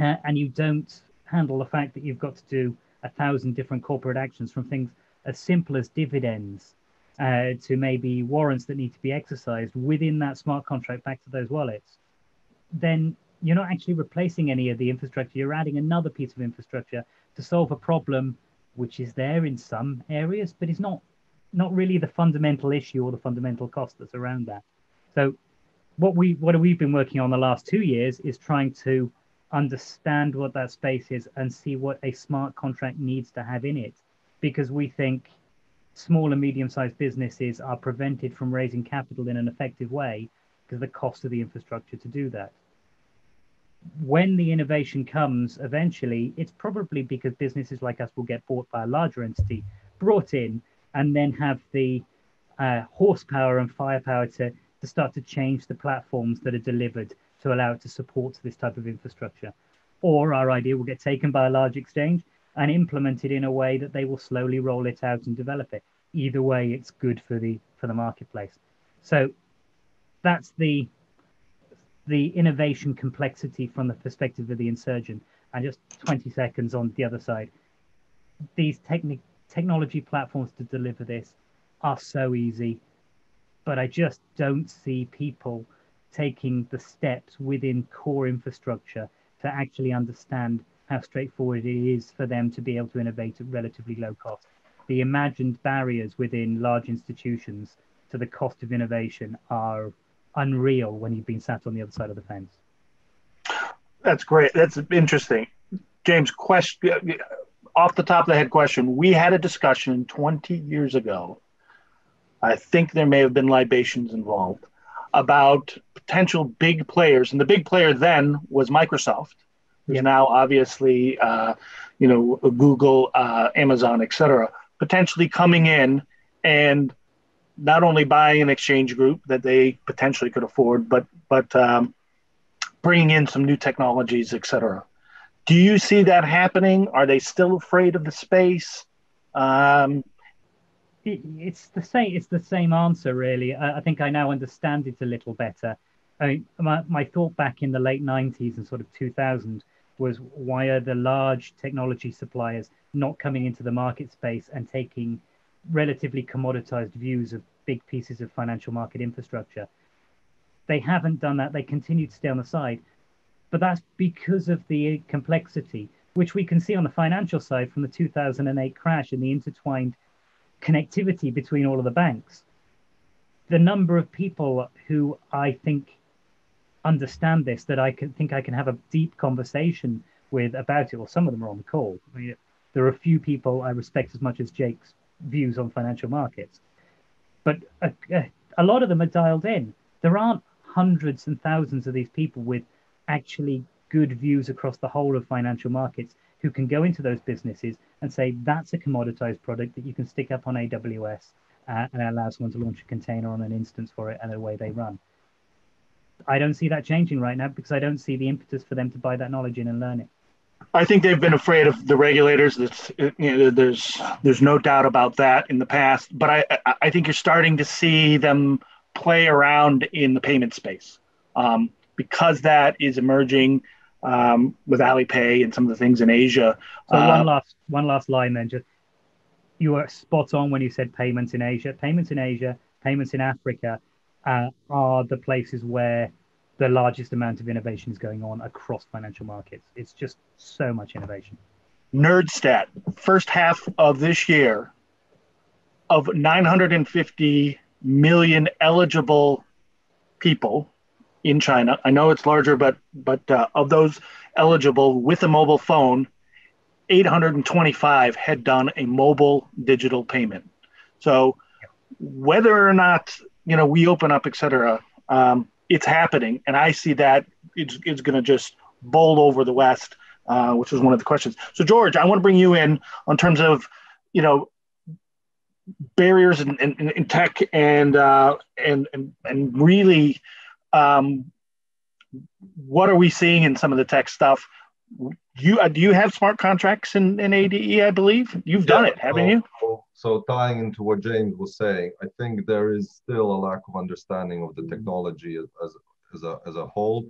uh, and you don't handle the fact that you've got to do a thousand different corporate actions from things as simple as dividends uh, to maybe warrants that need to be exercised within that smart contract back to those wallets, then you're not actually replacing any of the infrastructure. You're adding another piece of infrastructure to solve a problem which is there in some areas, but is not not really the fundamental issue or the fundamental cost that's around that. So what we what we've been working on the last two years is trying to understand what that space is and see what a smart contract needs to have in it because we think small and medium sized businesses are prevented from raising capital in an effective way because of the cost of the infrastructure to do that when the innovation comes eventually, it's probably because businesses like us will get bought by a larger entity, brought in, and then have the uh, horsepower and firepower to, to start to change the platforms that are delivered to allow it to support this type of infrastructure. Or our idea will get taken by a large exchange and implemented in a way that they will slowly roll it out and develop it. Either way, it's good for the for the marketplace. So that's the the innovation complexity from the perspective of the insurgent. And just 20 seconds on the other side. These techni- technology platforms to deliver this are so easy, but I just don't see people taking the steps within core infrastructure to actually understand how straightforward it is for them to be able to innovate at relatively low cost. The imagined barriers within large institutions to the cost of innovation are unreal when you've been sat on the other side of the fence. That's great. That's interesting. James, question off the top of the head question. We had a discussion 20 years ago. I think there may have been libations involved about potential big players, and the big player then was Microsoft. Yep. now obviously, uh, you know, Google, uh, Amazon, etc. Potentially coming in and not only buying an exchange group that they potentially could afford, but but um, bringing in some new technologies, etc. Do you see that happening? Are they still afraid of the space? Um, it, it's the same. It's the same answer, really. I, I, think I now understand it a little better. I mean, my, my thought back in the late '90s and sort of 2000 was why are the large technology suppliers not coming into the market space and taking relatively commoditized views of big pieces of financial market infrastructure? They haven't done that. They continue to stay on the side but that's because of the complexity, which we can see on the financial side from the 2008 crash and the intertwined connectivity between all of the banks. The number of people who I think understand this, that I can think I can have a deep conversation with about it, or some of them are on the call. I mean, there are a few people I respect as much as Jake's views on financial markets, but a, a lot of them are dialed in. There aren't hundreds and thousands of these people with actually good views across the whole of financial markets who can go into those businesses and say that's a commoditized product that you can stick up on AWS uh, and allow someone to launch a container on an instance for it and away they run. I don't see that changing right now because I don't see the impetus for them to buy that knowledge in and learn it. I think they've been afraid of the regulators. you know, there's there's no doubt about that in the past, but I I think you're starting to see them play around in the payment space. Um, because that is emerging um, with Alipay and some of the things in Asia. So uh, one last one last line then. Just you were spot on when you said payments in Asia. Payments in Asia, payments in Africa uh, are the places where the largest amount of innovation is going on across financial markets. It's just so much innovation. NerdStat, first half of this year, of 950 million eligible people in China. I know it's larger, but but uh, of those eligible with a mobile phone, 825 had done a mobile digital payment. So whether or not you know we open up, etc., um, it's happening, and I see that it's, it's going to just bowl over the West, uh, which was one of the questions. So George, I want to bring you in on terms of you know barriers in, in, in tech and, uh, and and and really um, what are we seeing in some of the tech stuff? You uh, do you have smart contracts in, in ADE? I believe you've done yeah, it, haven't so, you? So, tying into what James was saying, I think there is still a lack of understanding of the technology as, as, as a as a whole.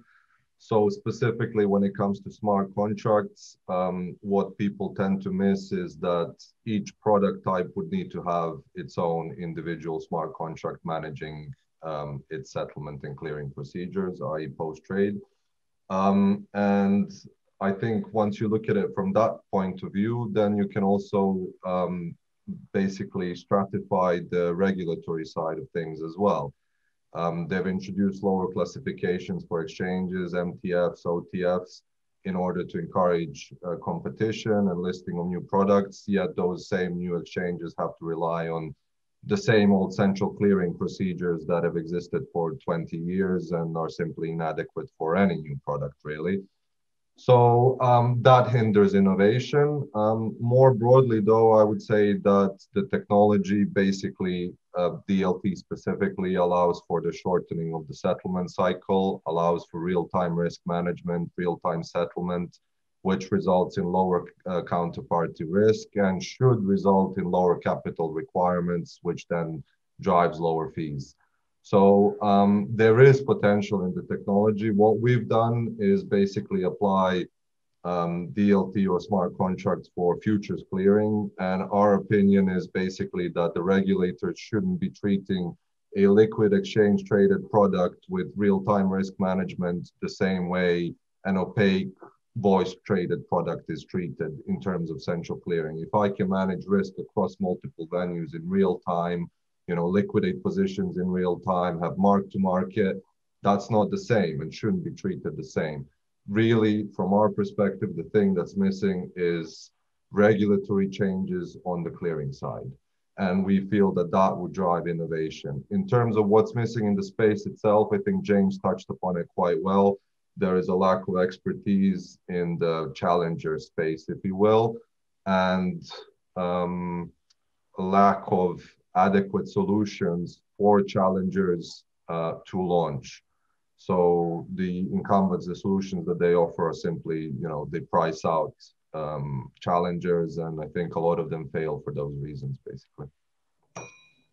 So specifically when it comes to smart contracts, um, what people tend to miss is that each product type would need to have its own individual smart contract managing um, its settlement and clearing procedures, i.e. post-trade. Um, and I think once you look at it from that point of view, then you can also um, basically stratify the regulatory side of things as well. Um, they've introduced lower classifications for exchanges, MTFs, OTFs, in order to encourage uh, competition and listing of new products. Yet those same new exchanges have to rely on the same old central clearing procedures that have existed for 20 years and are simply inadequate for any new product, really. So um, that hinders innovation. Um, more broadly, though, I would say that the technology, basically uh, DLT specifically, allows for the shortening of the settlement cycle, allows for real-time risk management, real-time settlement, which results in lower uh, counterparty risk and should result in lower capital requirements, which then drives lower fees. So um, there is potential in the technology. What we've done is basically apply um, DLT or smart contracts for futures clearing. And our opinion is basically that the regulators shouldn't be treating a liquid exchange traded product with real-time risk management the same way an opaque voice traded product is treated in terms of central clearing. If I can manage risk across multiple venues in real time, you know, liquidate positions in real time, have mark to market, that's not the same and shouldn't be treated the same. Really, from our perspective, the thing that's missing is regulatory changes on the clearing side. And we feel that that would drive innovation. In terms of what's missing in the space itself, I think James touched upon it quite well there is a lack of expertise in the challenger space, if you will, and um, a lack of adequate solutions for challengers uh, to launch. So the incumbents, the solutions that they offer are simply, you know, they price out um, challengers, and I think a lot of them fail for those reasons, basically.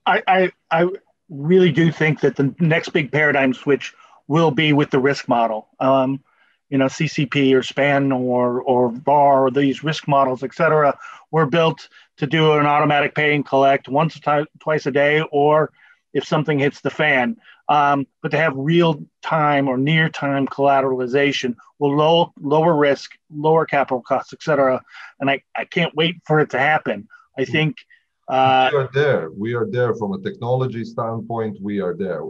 I, I, I really do think that the next big paradigm switch will be with the risk model. Um, you know, CCP or SPAN or or VAR, these risk models, et cetera, were built to do an automatic pay and collect once or twice a day, or if something hits the fan. Um, but to have real time or near time collateralization will low, lower risk, lower capital costs, et cetera. And I, I can't wait for it to happen. I think uh, we are there. We are there from a technology standpoint. We are there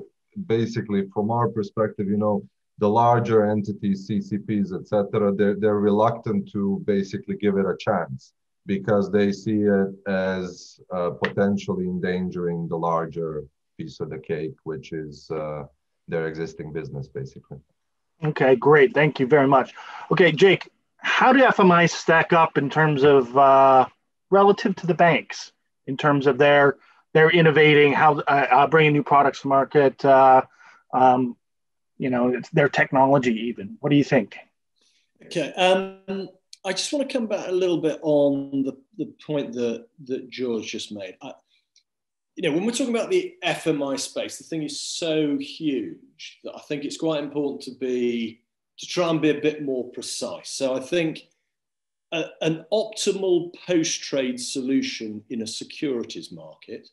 basically from our perspective, you know, the larger entities, CCPs, etc., they're, they're reluctant to basically give it a chance because they see it as uh, potentially endangering the larger piece of the cake, which is uh, their existing business, basically. Okay, great. Thank you very much. Okay, Jake, how do FMI stack up in terms of uh, relative to the banks, in terms of their they're innovating, how uh, uh, bringing new products to market. Uh, um, you know, it's their technology. Even. What do you think? Okay. Um, I just want to come back a little bit on the, the point that that George just made. I, you know, when we're talking about the FMI space, the thing is so huge that I think it's quite important to be to try and be a bit more precise. So I think a, an optimal post-trade solution in a securities market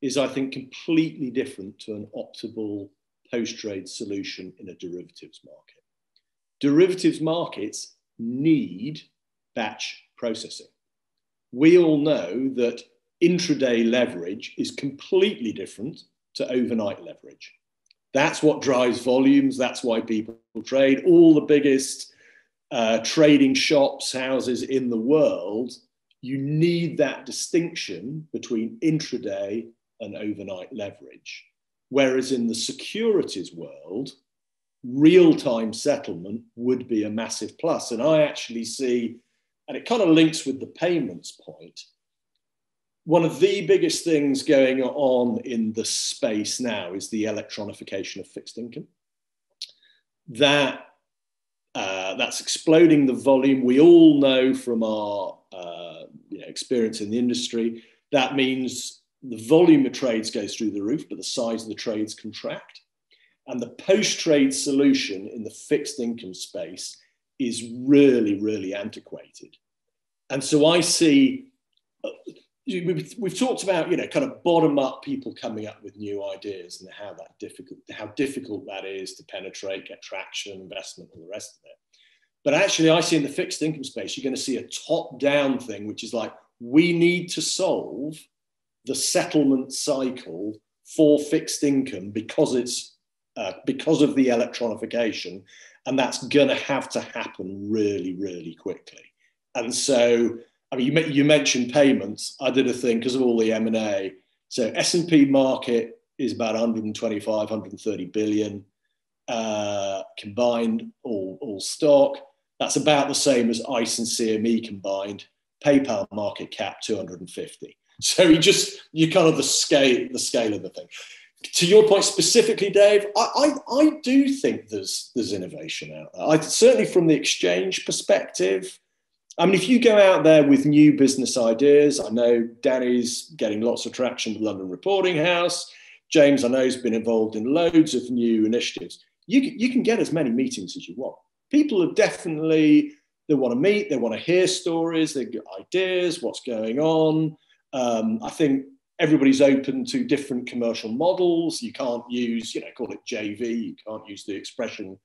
is, I think, completely different to an optimal post trade solution in a derivatives market. Derivatives markets need batch processing. We all know that intraday leverage is completely different to overnight leverage. That's what drives volumes. That's why people trade. All the biggest uh, trading shops, houses in the world, you need that distinction between intraday and overnight leverage. Whereas in the securities world, real time settlement would be a massive plus. And I actually see, and it kind of links with the payments point, one of the biggest things going on in the space now is the electronification of fixed income. That uh, that's exploding the volume. We all know from our uh, you know, experience in the industry that means the volume of trades goes through the roof, but the size of the trades contract. And the post trade solution in the fixed income space is really, really antiquated. And so I see, uh, we've, we've, talked about, you know, kind of bottom up people coming up with new ideas and how that difficult, how difficult that is to penetrate, get traction, investment, and the rest of it. But actually, I see in the fixed income space, you're going to see a top down thing, which is like, we need to solve the settlement cycle for fixed income because it's uh, because of the electronification, and that's going to have to happen really, really quickly. And so, I mean, you, you mentioned payments. I did a thing because of all the M and A. So S and P market is about 125, 130 billion uh, combined, all, all stock. That's about the same as ICE and CME combined. PayPal market cap 250. So you just you kind of the scale the scale of the thing. To your point specifically, Dave, I, I, I do think there's there's innovation out there. I, certainly from the exchange perspective. I mean, if you go out there with new business ideas, I know Danny's getting lots of traction with London Reporting House. James, I know, has been involved in loads of new initiatives. You, you can get as many meetings as you want. People are definitely, they want to meet, they want to hear stories, they get ideas, what's going on. Um, I think everybody's open to different commercial models. You can't use, you know, call it JV. You can't use the expression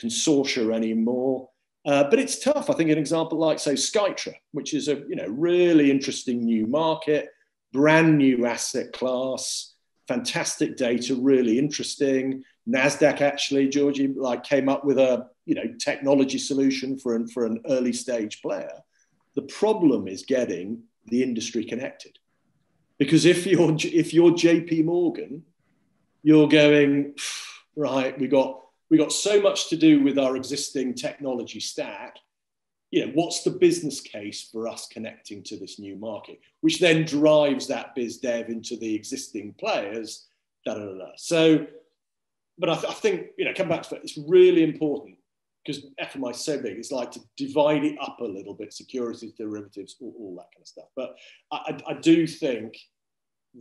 consortia anymore. Uh, but it's tough. I think an example like, say, Skytra, which is a you know really interesting new market, brand new asset class, fantastic data, really interesting. Nasdaq actually, Georgie, like came up with a you know technology solution for an, for an early stage player. The problem is getting the industry connected, because if you're if you're J.P. Morgan, you're going right. We got we got so much to do with our existing technology stack. You know, what's the business case for us connecting to this new market, which then drives that biz dev into the existing players. Da, da, da, da. So, but I, th- I think you know, come back to that. It's really important because FMI is so big. It's like to divide it up a little bit: securities, derivatives, all, all that kind of stuff. But I, I, I do think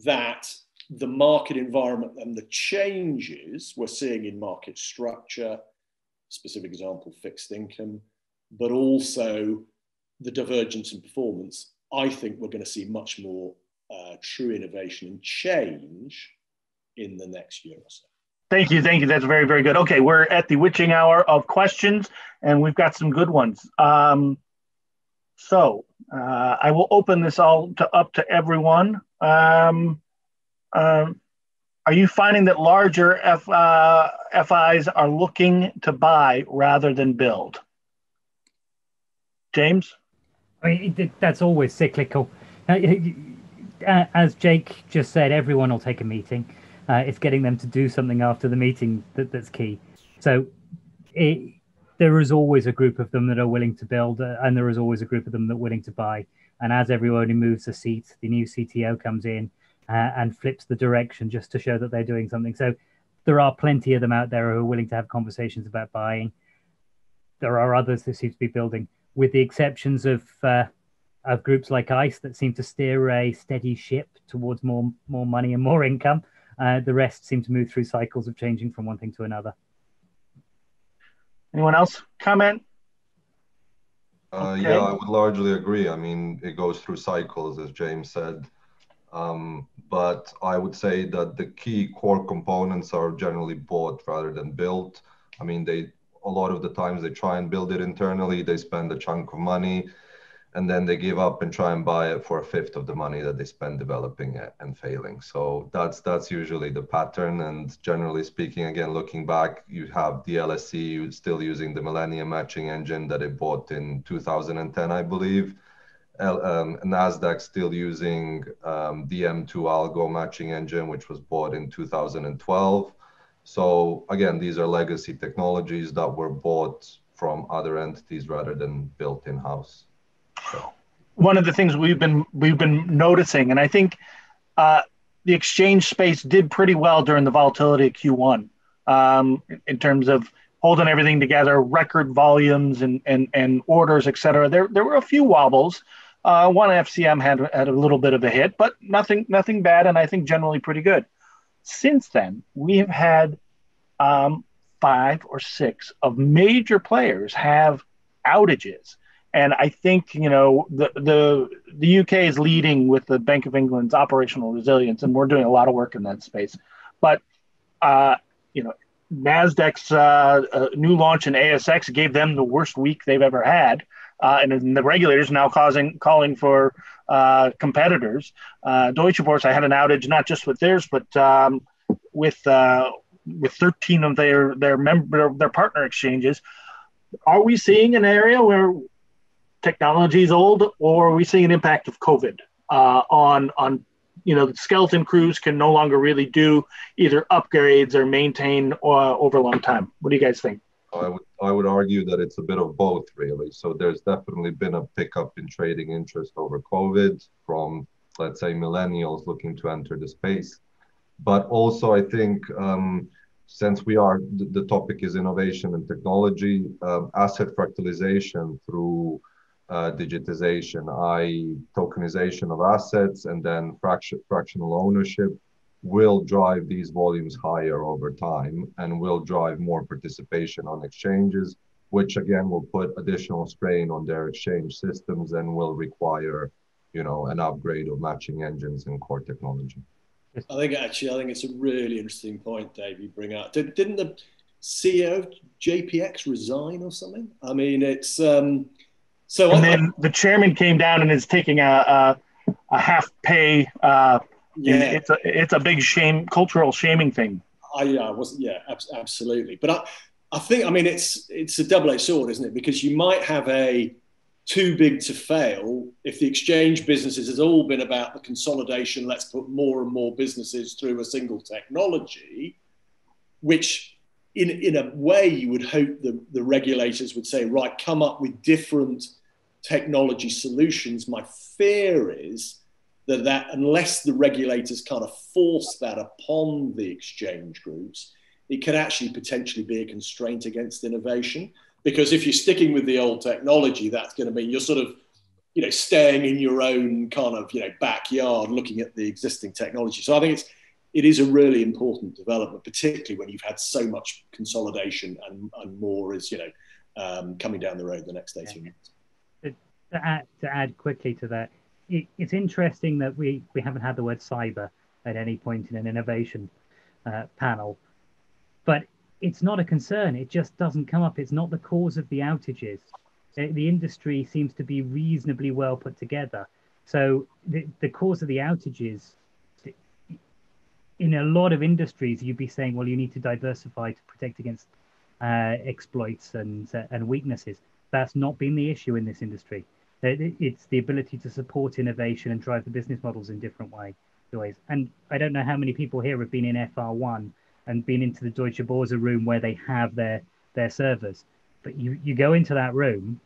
that the market environment and the changes we're seeing in market structure, specific example, fixed income, but also the divergence in performance, I think we're going to see much more uh, true innovation and change in the next year or so. Thank you. Thank you. That's very, very good. Okay, we're at the witching hour of questions, and we've got some good ones. Um, so uh, I will open this all to, up to everyone. Um, um, are you finding that larger F, uh, FIs are looking to buy rather than build? James? I mean, that's always cyclical. As Jake just said, everyone will take a meeting. Uh, it's getting them to do something after the meeting that, that's key. So it, there is always a group of them that are willing to build, uh, and there is always a group of them that are willing to buy. And as everybody moves a seat, the new CTO comes in, uh, and flips the direction just to show that they're doing something. So there are plenty of them out there who are willing to have conversations about buying. There are others that seem to be building, with the exceptions of uh, of groups like ICE that seem to steer a steady ship towards more more money and more income. Uh, the rest seem to move through cycles of changing from one thing to another. Anyone else comment? Uh, okay. Yeah, I would largely agree. I mean, it goes through cycles, as James said. Um, but I would say that the key core components are generally bought rather than built. I mean, they a lot of the times they try and build it internally. They spend a chunk of money, and then they give up and try and buy it for a fifth of the money that they spend developing it and failing. So that's that's usually the pattern. And generally speaking, again, looking back, you have the LSE still using the Millennium matching engine that it bought in 2010, I believe um, Nasdaq still using um, the M2 algo matching engine, which was bought in 2012. So again, these are legacy technologies that were bought from other entities rather than built in house. One of the things we've been we've been noticing, and I think uh, the exchange space did pretty well during the volatility of Q1 um, in terms of holding everything together, record volumes and and, and orders, et cetera. There there were a few wobbles, uh, one FCM had had a little bit of a hit, but nothing nothing bad, and I think generally pretty good. Since then, we have had um, five or six of major players have outages, and I think you know the the the UK is leading with the Bank of England's operational resilience, and we're doing a lot of work in that space. But uh, you know, Nasdaq's uh, uh, new launch in ASX gave them the worst week they've ever had uh, and the regulators now causing calling for uh, competitors. Uh, Deutsche Börse I had an outage not just with theirs, but um, with with 13 of their their member their partner exchanges. Are we seeing an area where technology is old, or are we seeing an impact of COVID uh, on on you know, the skeleton crews can no longer really do either upgrades or maintain uh, over a long time. What do you guys think? I would I would argue that it's a bit of both, really. So there's definitely been a pickup in trading interest over COVID from, let's say, millennials looking to enter the space. But also, I think um, since we are the, the, topic is innovation and technology, um, asset fractalization through uh, digitization, i.e., tokenization of assets, and then fraction, fractional ownership will drive these volumes higher over time and will drive more participation on exchanges, which again will put additional strain on their exchange systems and will require you know, an upgrade of matching engines and core technology. I think actually, I think it's a really interesting point, Dave. You bring up. Did, not the CEO of JPX resign or something? I mean, it's um, so. And then the chairman came down and is taking a a, a half pay. Uh, yeah, it's a it's a big shame, cultural shaming thing. I yeah, I was yeah, absolutely. But I, I think I mean it's it's a double edged sword, isn't it? Because you might have a too big to fail if the exchange businesses has all been about the consolidation let's put more and more businesses through a single technology which in, in a way you would hope the, the regulators would say right come up with different technology solutions my fear is that that unless the regulators kind of force that upon the exchange groups it can actually potentially be a constraint against innovation because if you're sticking with the old technology, that's going to mean you're sort of, you know, staying in your own kind of, you know, backyard, looking at the existing technology. So I think it's, it is a really important development, particularly when you've had so much consolidation and, and more is, you know, um, coming down the road the next 18 months. To, add, to add quickly to that, it, it's interesting that we, we haven't had the word cyber at any point in an innovation uh, panel, but it's not a concern. It just doesn't come up. It's not the cause of the outages. The industry seems to be reasonably well put together. So the, the cause of the outages, in a lot of industries, you'd be saying, well, you need to diversify to protect against uh, exploits and uh, and weaknesses. That's not been the issue in this industry. It's the ability to support innovation and drive the business models in different way, ways. And I don't know how many people here have been in FR1 and been into the Deutsche Börse room where they have their their servers. But you you go into that room,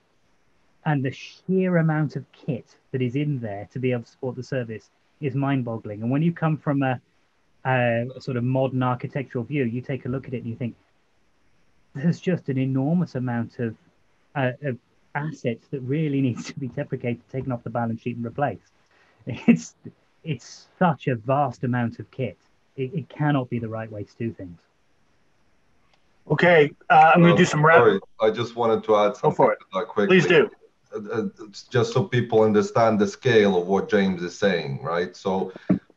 and the sheer amount of kit that is in there to be able to support the service is mind-boggling. And when you come from a, a sort of modern architectural view, you take a look at it and you think there's just an enormous amount of, uh, of assets that really needs to be deprecated, taken off the balance sheet, and replaced. It's it's such a vast amount of kit it, it cannot be the right way to do things. Okay, uh, I'm going to do some wrap. Sorry, I just wanted to add something for it. to that quickly. Please do. Uh, uh, just so people understand the scale of what James is saying, right? So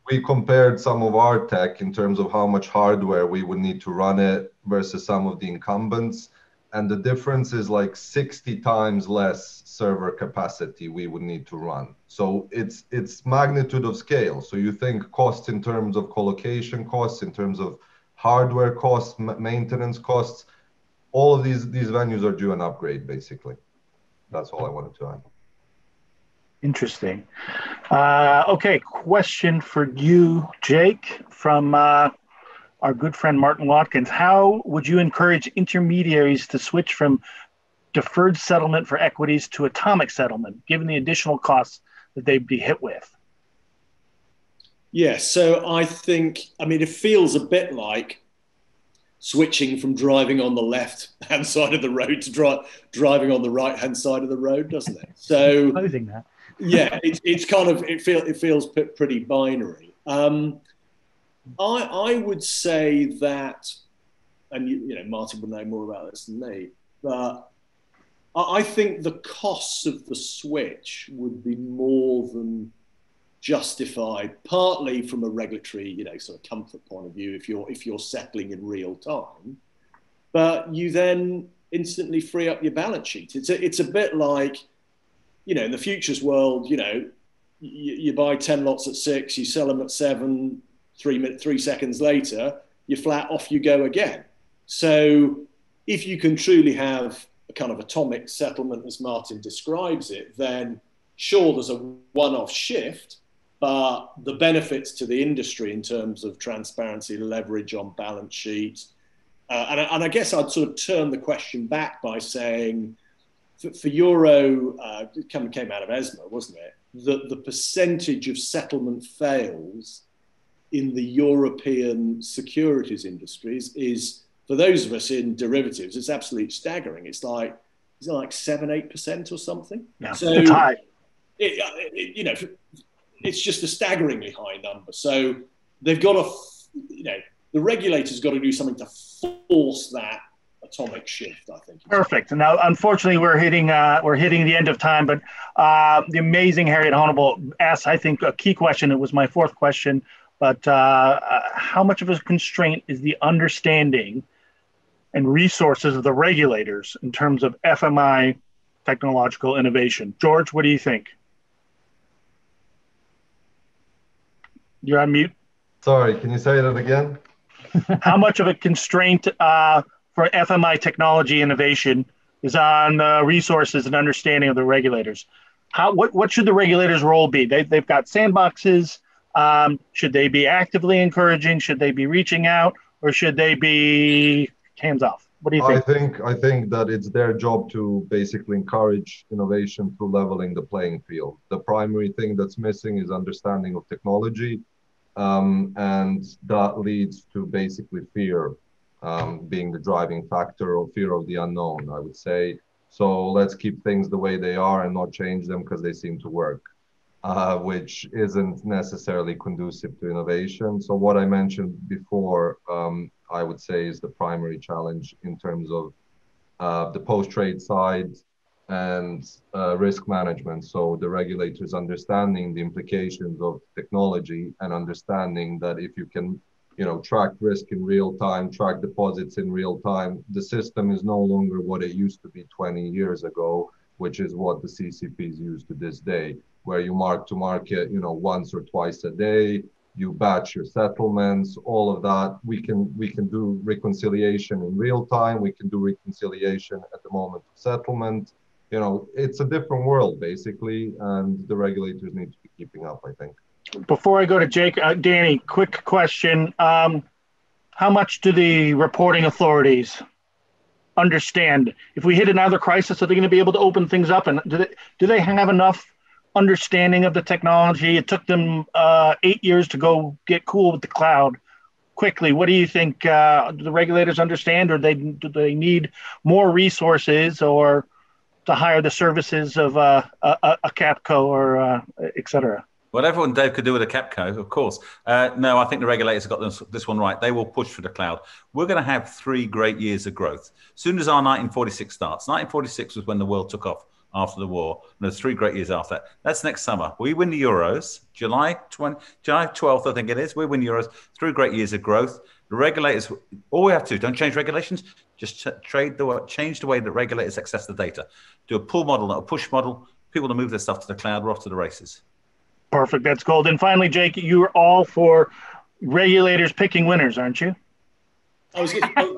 we compared some of our tech in terms of how much hardware we would need to run it versus some of the incumbents. And the difference is like 60 times less server capacity we would need to run. So it's it's magnitude of scale. So you think cost in terms of colocation costs, in terms of hardware costs, maintenance costs. All of these these venues are due an upgrade, basically. That's all I wanted to add. Interesting. Uh, okay, question for you, Jake, from uh, our good friend Martin Watkins. How would you encourage intermediaries to switch from deferred settlement for equities to atomic settlement, given the additional costs that they'd be hit with? Yes, so I think, I mean, it feels a bit like switching from driving on the left hand side of the road to dri- driving on the right hand side of the road, doesn't it? So, that. yeah, it, it's kind of, it, feel, it feels pretty binary. Um, I, I would say that, and you, you know, Martin will know more about this than me, but I think the costs of the switch would be more than justified, partly from a regulatory, you know, sort of comfort point of view, if you're if you're settling in real time, but you then instantly free up your balance sheet. It's a, it's a bit like, you know, in the futures world, you know, you, you buy ten lots at six, you sell them at seven, three minutes, three seconds later, you're flat off you go again. So if you can truly have a kind of atomic settlement as Martin describes it, then sure, there's a one off shift, but the benefits to the industry in terms of transparency, leverage on balance sheets. Uh, and, and, I guess I'd sort of turn the question back by saying for, for Euro, uh, it came out of ESMA, wasn't it? That the percentage of settlement fails in the European securities industries is for those of us in derivatives, it's absolutely staggering. It's like is it like seven, eight percent or something? Yeah, so it's high. It, it, you know, it's just a staggeringly high number. So they've got to, you know, the regulators got to do something to force that atomic shift. I think. Perfect. Now, unfortunately, we're hitting uh, we're hitting the end of time, but uh, the amazing Harriet Honorable asked, I think, a key question. It was my fourth question, but uh, uh how much of a constraint is the understanding and resources of the regulators in terms of FMI technological innovation? George, what do you think? You're on mute. Sorry, can you say that again? how much of a constraint uh, for FMI technology innovation is on uh, resources and understanding of the regulators. How what what should the regulators' role be? They they've got sandboxes. Um, should they be actively encouraging? Should they be reaching out, or should they be hands off? What do you think? I think I think that it's their job to basically encourage innovation through leveling the playing field. The primary thing that's missing is understanding of technology, um, and that leads to basically fear um, being the driving factor or fear of the unknown, I would say. So let's keep things the way they are and not change them because they seem to work, uh, which isn't necessarily conducive to innovation. So what I mentioned before, um, I would say is the primary challenge in terms of uh, the post-trade side and uh, risk management. So the regulators understanding the implications of technology and understanding that if you can you know, track risk in real time, track deposits in real time. The system is no longer what it used to be 20 years ago, which is what the CCPs use to this day, where you mark to market, you know, once or twice a day, you batch your settlements, all of that. We can we can do reconciliation in real time. We can do reconciliation at the moment of settlement. You know, it's a different world basically, and the regulators need to be keeping up. I think before I go to Jake, uh, Danny, quick question. Um, how much do the reporting authorities understand? If we hit another crisis, are they going to be able to open things up? And do they, do they have enough understanding of the technology? It took them uh, eight years to go get cool with the cloud. Quickly, what do you think? Uh, do the regulators understand, or they do they need more resources, or to hire the services of uh, a, a, Capco or uh, et cetera? Dave could do with a Capco, of course. Uh, no, I think the regulators have got this, this one right. They will push for the cloud. We're going to have three great years of growth. As soon as our 1946 starts, 1946 was when the world took off after the war. And there's three great years after that. That's next summer. We win the Euros, July 20, July 12th, I think it is. We win Euros. Three great years of growth. The regulators, all we have to do, don't change regulations, just trade the change the way that regulators access the data. Do a pull model, not a push model. People to move their stuff to the cloud. We're off to the races. Perfect. That's gold. And finally, Jake, you're all for regulators picking winners, aren't you? I was. Getting,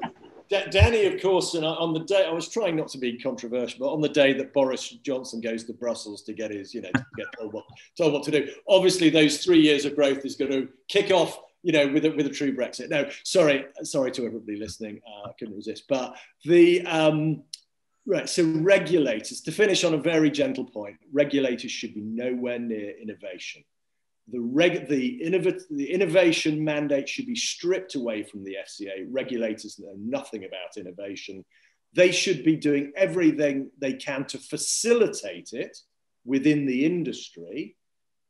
Danny, of course, and on the day I was trying not to be controversial, but on the day that Boris Johnson goes to Brussels to get his, you know, to get told what, told what to do, obviously those three years of growth is going to kick off, you know, with a, with a true Brexit. No, sorry, sorry to everybody listening, uh, I couldn't resist. But the um, Right. So regulators, to finish on a very gentle point, regulators should be nowhere near innovation. The, reg, the, the innovation mandate should be stripped away from the FCA. Regulators know nothing about innovation. They should be doing everything they can to facilitate it within the industry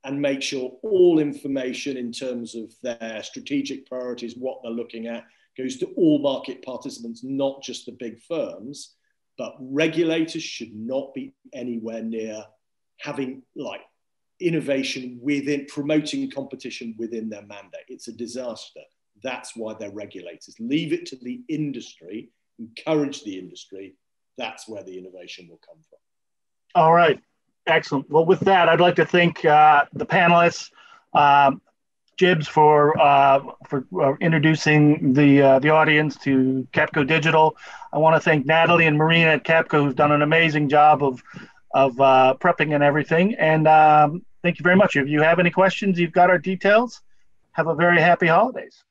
and make sure all information in terms of their strategic priorities, what they're looking at, goes to all market participants, not just the big firms but regulators should not be anywhere near having like innovation within promoting competition within their mandate. It's a disaster. That's why they're regulators. Leave it to the industry, encourage the industry. That's where the innovation will come from. All right. Excellent. Well, with that, I'd like to thank uh, the panelists. Um, Jibs for uh, for uh, introducing the uh, the audience to Capco Digital. I want to thank Natalie and Marina at Capco who've done an amazing job of of uh, prepping and everything. And um, thank you very much. If you have any questions, you've got our details. Have a very happy holidays.